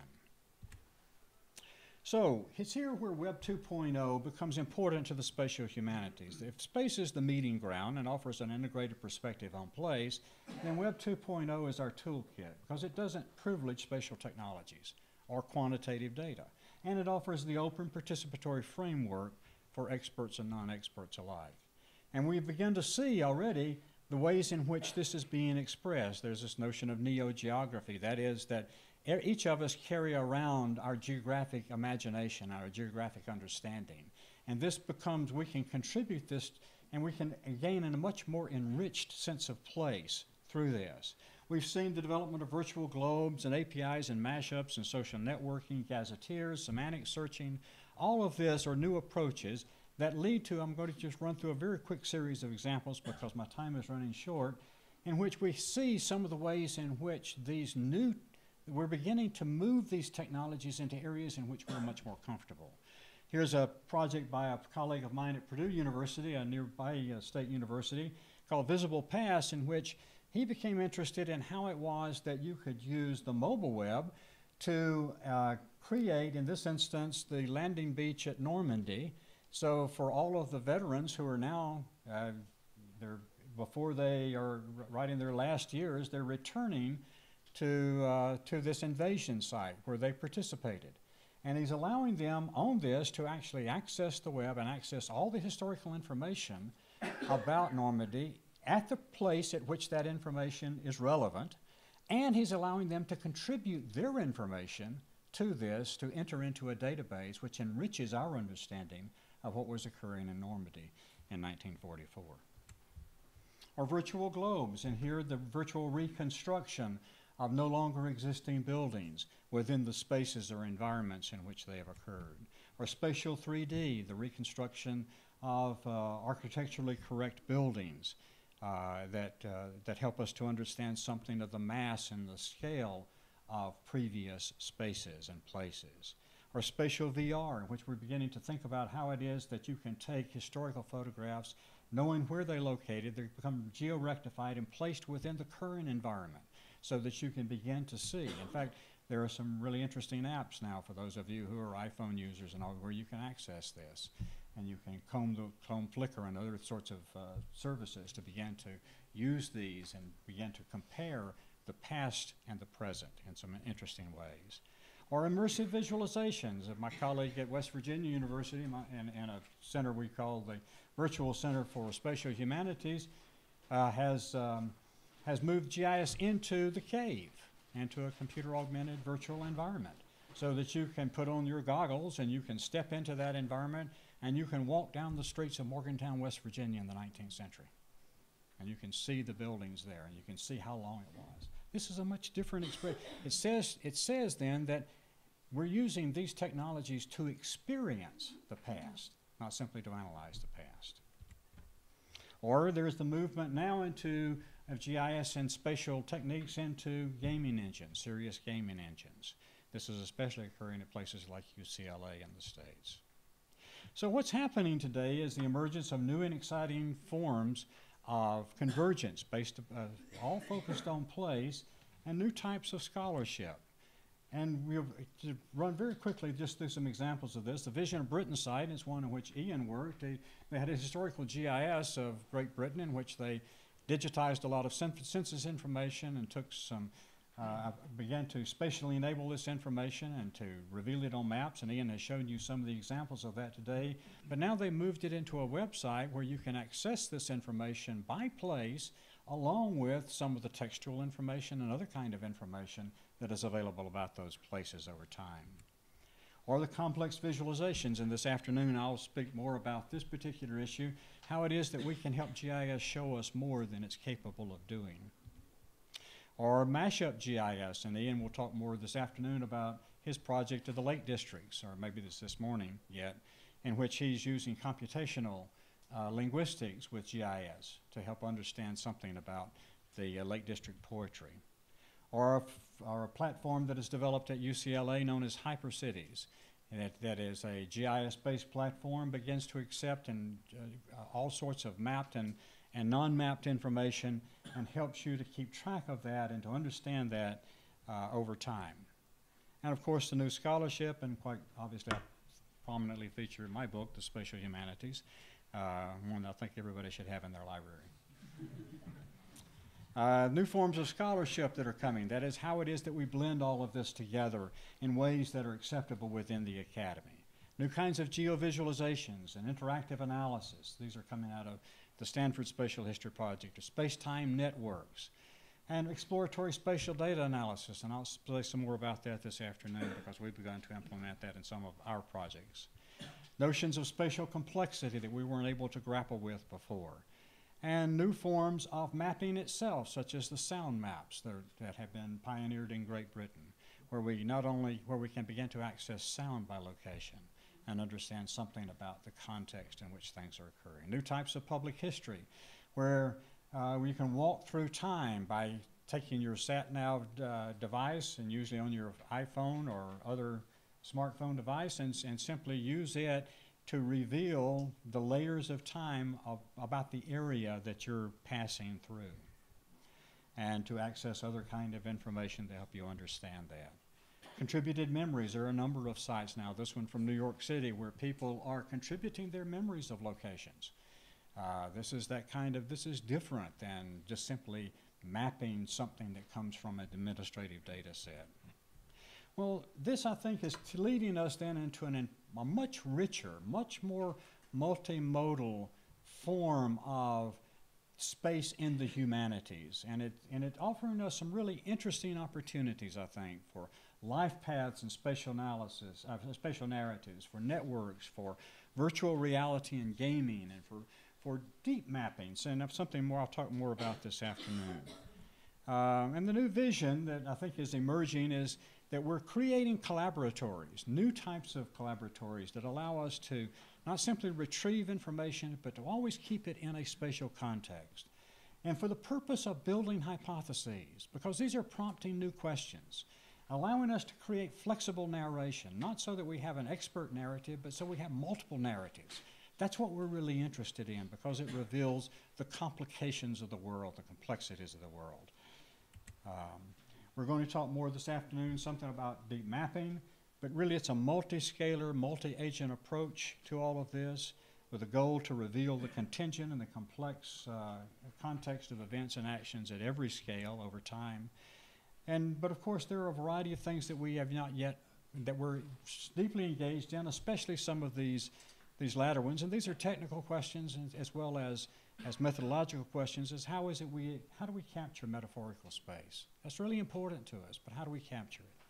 So it's here where Web 2.0 becomes important to the spatial humanities. If space is the meeting ground and offers an integrated perspective on place, then Web 2.0 is our toolkit because it doesn't privilege spatial technologies or quantitative data. And it offers the open participatory framework for experts and non-experts alike. And we begin to see already the ways in which this is being expressed. There's this notion of neo-geography. That is that each of us carry around our geographic imagination, our geographic understanding. And this becomes, we can contribute this and we can gain a much more enriched sense of place through this. We've seen the development of virtual globes and APIs and mashups and social networking, gazetteers, semantic searching. All of this are new approaches that lead to, I'm going to just run through a very quick series of examples because my time is running short, in which we see some of the ways in which these new we're beginning to move these technologies into areas in which we're much more comfortable. Here's a project by a colleague of mine at Purdue University, a nearby uh, state university, called Visible Past, in which he became interested in how it was that you could use the mobile web to uh, create, in this instance, the landing beach at Normandy. So for all of the veterans who are now, uh, they're, before they are writing their last years, they're returning to, uh, to this invasion site where they participated. And he's allowing them on this to actually access the web and access all the historical information about Normandy at the place at which that information is relevant. And he's allowing them to contribute their information to this to enter into a database which enriches our understanding of what was occurring in Normandy in 1944. Or virtual globes, and here the virtual reconstruction of no longer existing buildings within the spaces or environments in which they have occurred. Or spatial 3D, the reconstruction of uh, architecturally correct buildings that, uh, that help us to understand something of the mass and the scale of previous spaces and places. Or spatial VR, in which we're beginning to think about how it is that you can take historical photographs, knowing where they're located, they become geo-rectified and placed within the current environment so that you can begin to see. In fact, there are some really interesting apps now for those of you who are iPhone users and all where you can access this. And you can comb, the, comb Flickr and other sorts of uh, services to begin to use these and begin to compare the past and the present in some interesting ways. Or immersive visualizations. of My colleague at West Virginia University my, in, in a center we call the Virtual Center for Spatial Humanities uh, has, um, has moved GIS into the cave, into a computer augmented virtual environment so that you can put on your goggles and you can step into that environment and you can walk down the streets of Morgantown, West Virginia in the 19th century. And you can see the buildings there and you can see how long it was. This is a much different experience. It says, it says then that we're using these technologies to experience the past, not simply to analyze the past. Or there's the movement now into of GIS and spatial techniques into gaming engines, serious gaming engines. This is especially occurring at places like UCLA in the States. So what's happening today is the emergence of new and exciting forms of convergence based, uh, all focused on place and new types of scholarship. And we'll run very quickly just through some examples of this. The Vision of Britain site is one in which Ian worked. They, they had a historical GIS of Great Britain in which they digitized a lot of census information and took some, uh, began to spatially enable this information and to reveal it on maps. And Ian has shown you some of the examples of that today. But now they moved it into a website where you can access this information by place along with some of the textual information and other kind of information that is available about those places over time. Or the complex visualizations, and this afternoon I'll speak more about this particular issue, how it is that we can help GIS show us more than it's capable of doing. Or mashup GIS, and Ian will talk more this afternoon about his project of the Lake Districts, or maybe this this morning yet, in which he's using computational uh, linguistics with GIS to help understand something about the uh, Lake District poetry. Or a, or a platform that is developed at UCLA known as HyperCities. That, that is a GIS-based platform, begins to accept and uh, all sorts of mapped and, and non-mapped information and helps you to keep track of that and to understand that uh, over time. And of course, the new scholarship, and quite obviously I prominently feature in my book, The Spatial Humanities, uh, one I think everybody should have in their library. Uh, new forms of scholarship that are coming. That is how it is that we blend all of this together in ways that are acceptable within the academy. New kinds of geovisualizations and interactive analysis. These are coming out of the Stanford Spatial History Project, or space-time networks, and exploratory spatial data analysis. And I'll say some more about that this afternoon because we've begun to implement that in some of our projects notions of spatial complexity that we weren't able to grapple with before, and new forms of mapping itself, such as the sound maps that, are, that have been pioneered in Great Britain, where we not only where we can begin to access sound by location and understand something about the context in which things are occurring. New types of public history, where uh, you can walk through time by taking your sat nav uh, device and usually on your iPhone or other smartphone device and, and simply use it to reveal the layers of time of, about the area that you're passing through and to access other kind of information to help you understand that. Contributed memories. There are a number of sites now, this one from New York City, where people are contributing their memories of locations. Uh, this is that kind of, this is different than just simply mapping something that comes from an administrative data set. Well, this I think is leading us then into an, a much richer, much more multimodal form of space in the humanities. And it, and it offering us some really interesting opportunities, I think, for life paths and spatial analysis, uh, spatial narratives, for networks, for virtual reality and gaming, and for, for deep mappings. And something more I'll talk more about this afternoon. Um, and the new vision that I think is emerging is that we're creating collaboratories, new types of collaboratories that allow us to not simply retrieve information, but to always keep it in a spatial context. and for the purpose of building hypotheses, because these are prompting new questions, allowing us to create flexible narration, not so that we have an expert narrative, but so we have multiple narratives. That's what we're really interested in because it reveals the complications of the world, the complexities of the world. Um, we're going to talk more this afternoon, something about deep mapping, but really it's a multi-scalar, multi-agent approach to all of this with a goal to reveal the contingent and the complex uh, context of events and actions at every scale over time. And, but of course, there are a variety of things that we have not yet, that we're deeply engaged in, especially some of these, these latter ones. And these are technical questions as well as, as methodological questions, is how is it we, how do we capture metaphorical space? That's really important to us, but how do we capture it?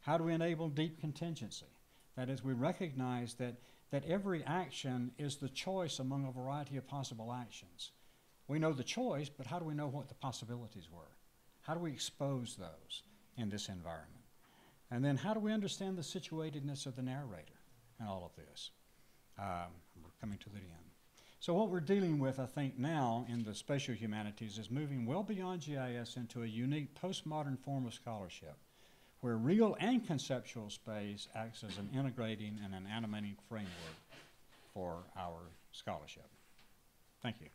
How do we enable deep contingency? That is, we recognize that, that every action is the choice among a variety of possible actions. We know the choice, but how do we know what the possibilities were? How do we expose those in this environment? And then how do we understand the situatedness of the narrator in all of this? Um, we're coming to the end. So what we're dealing with, I think, now in the spatial humanities is moving well beyond GIS into a unique postmodern form of scholarship where real and conceptual space acts as an integrating and an animating framework for our scholarship. Thank you.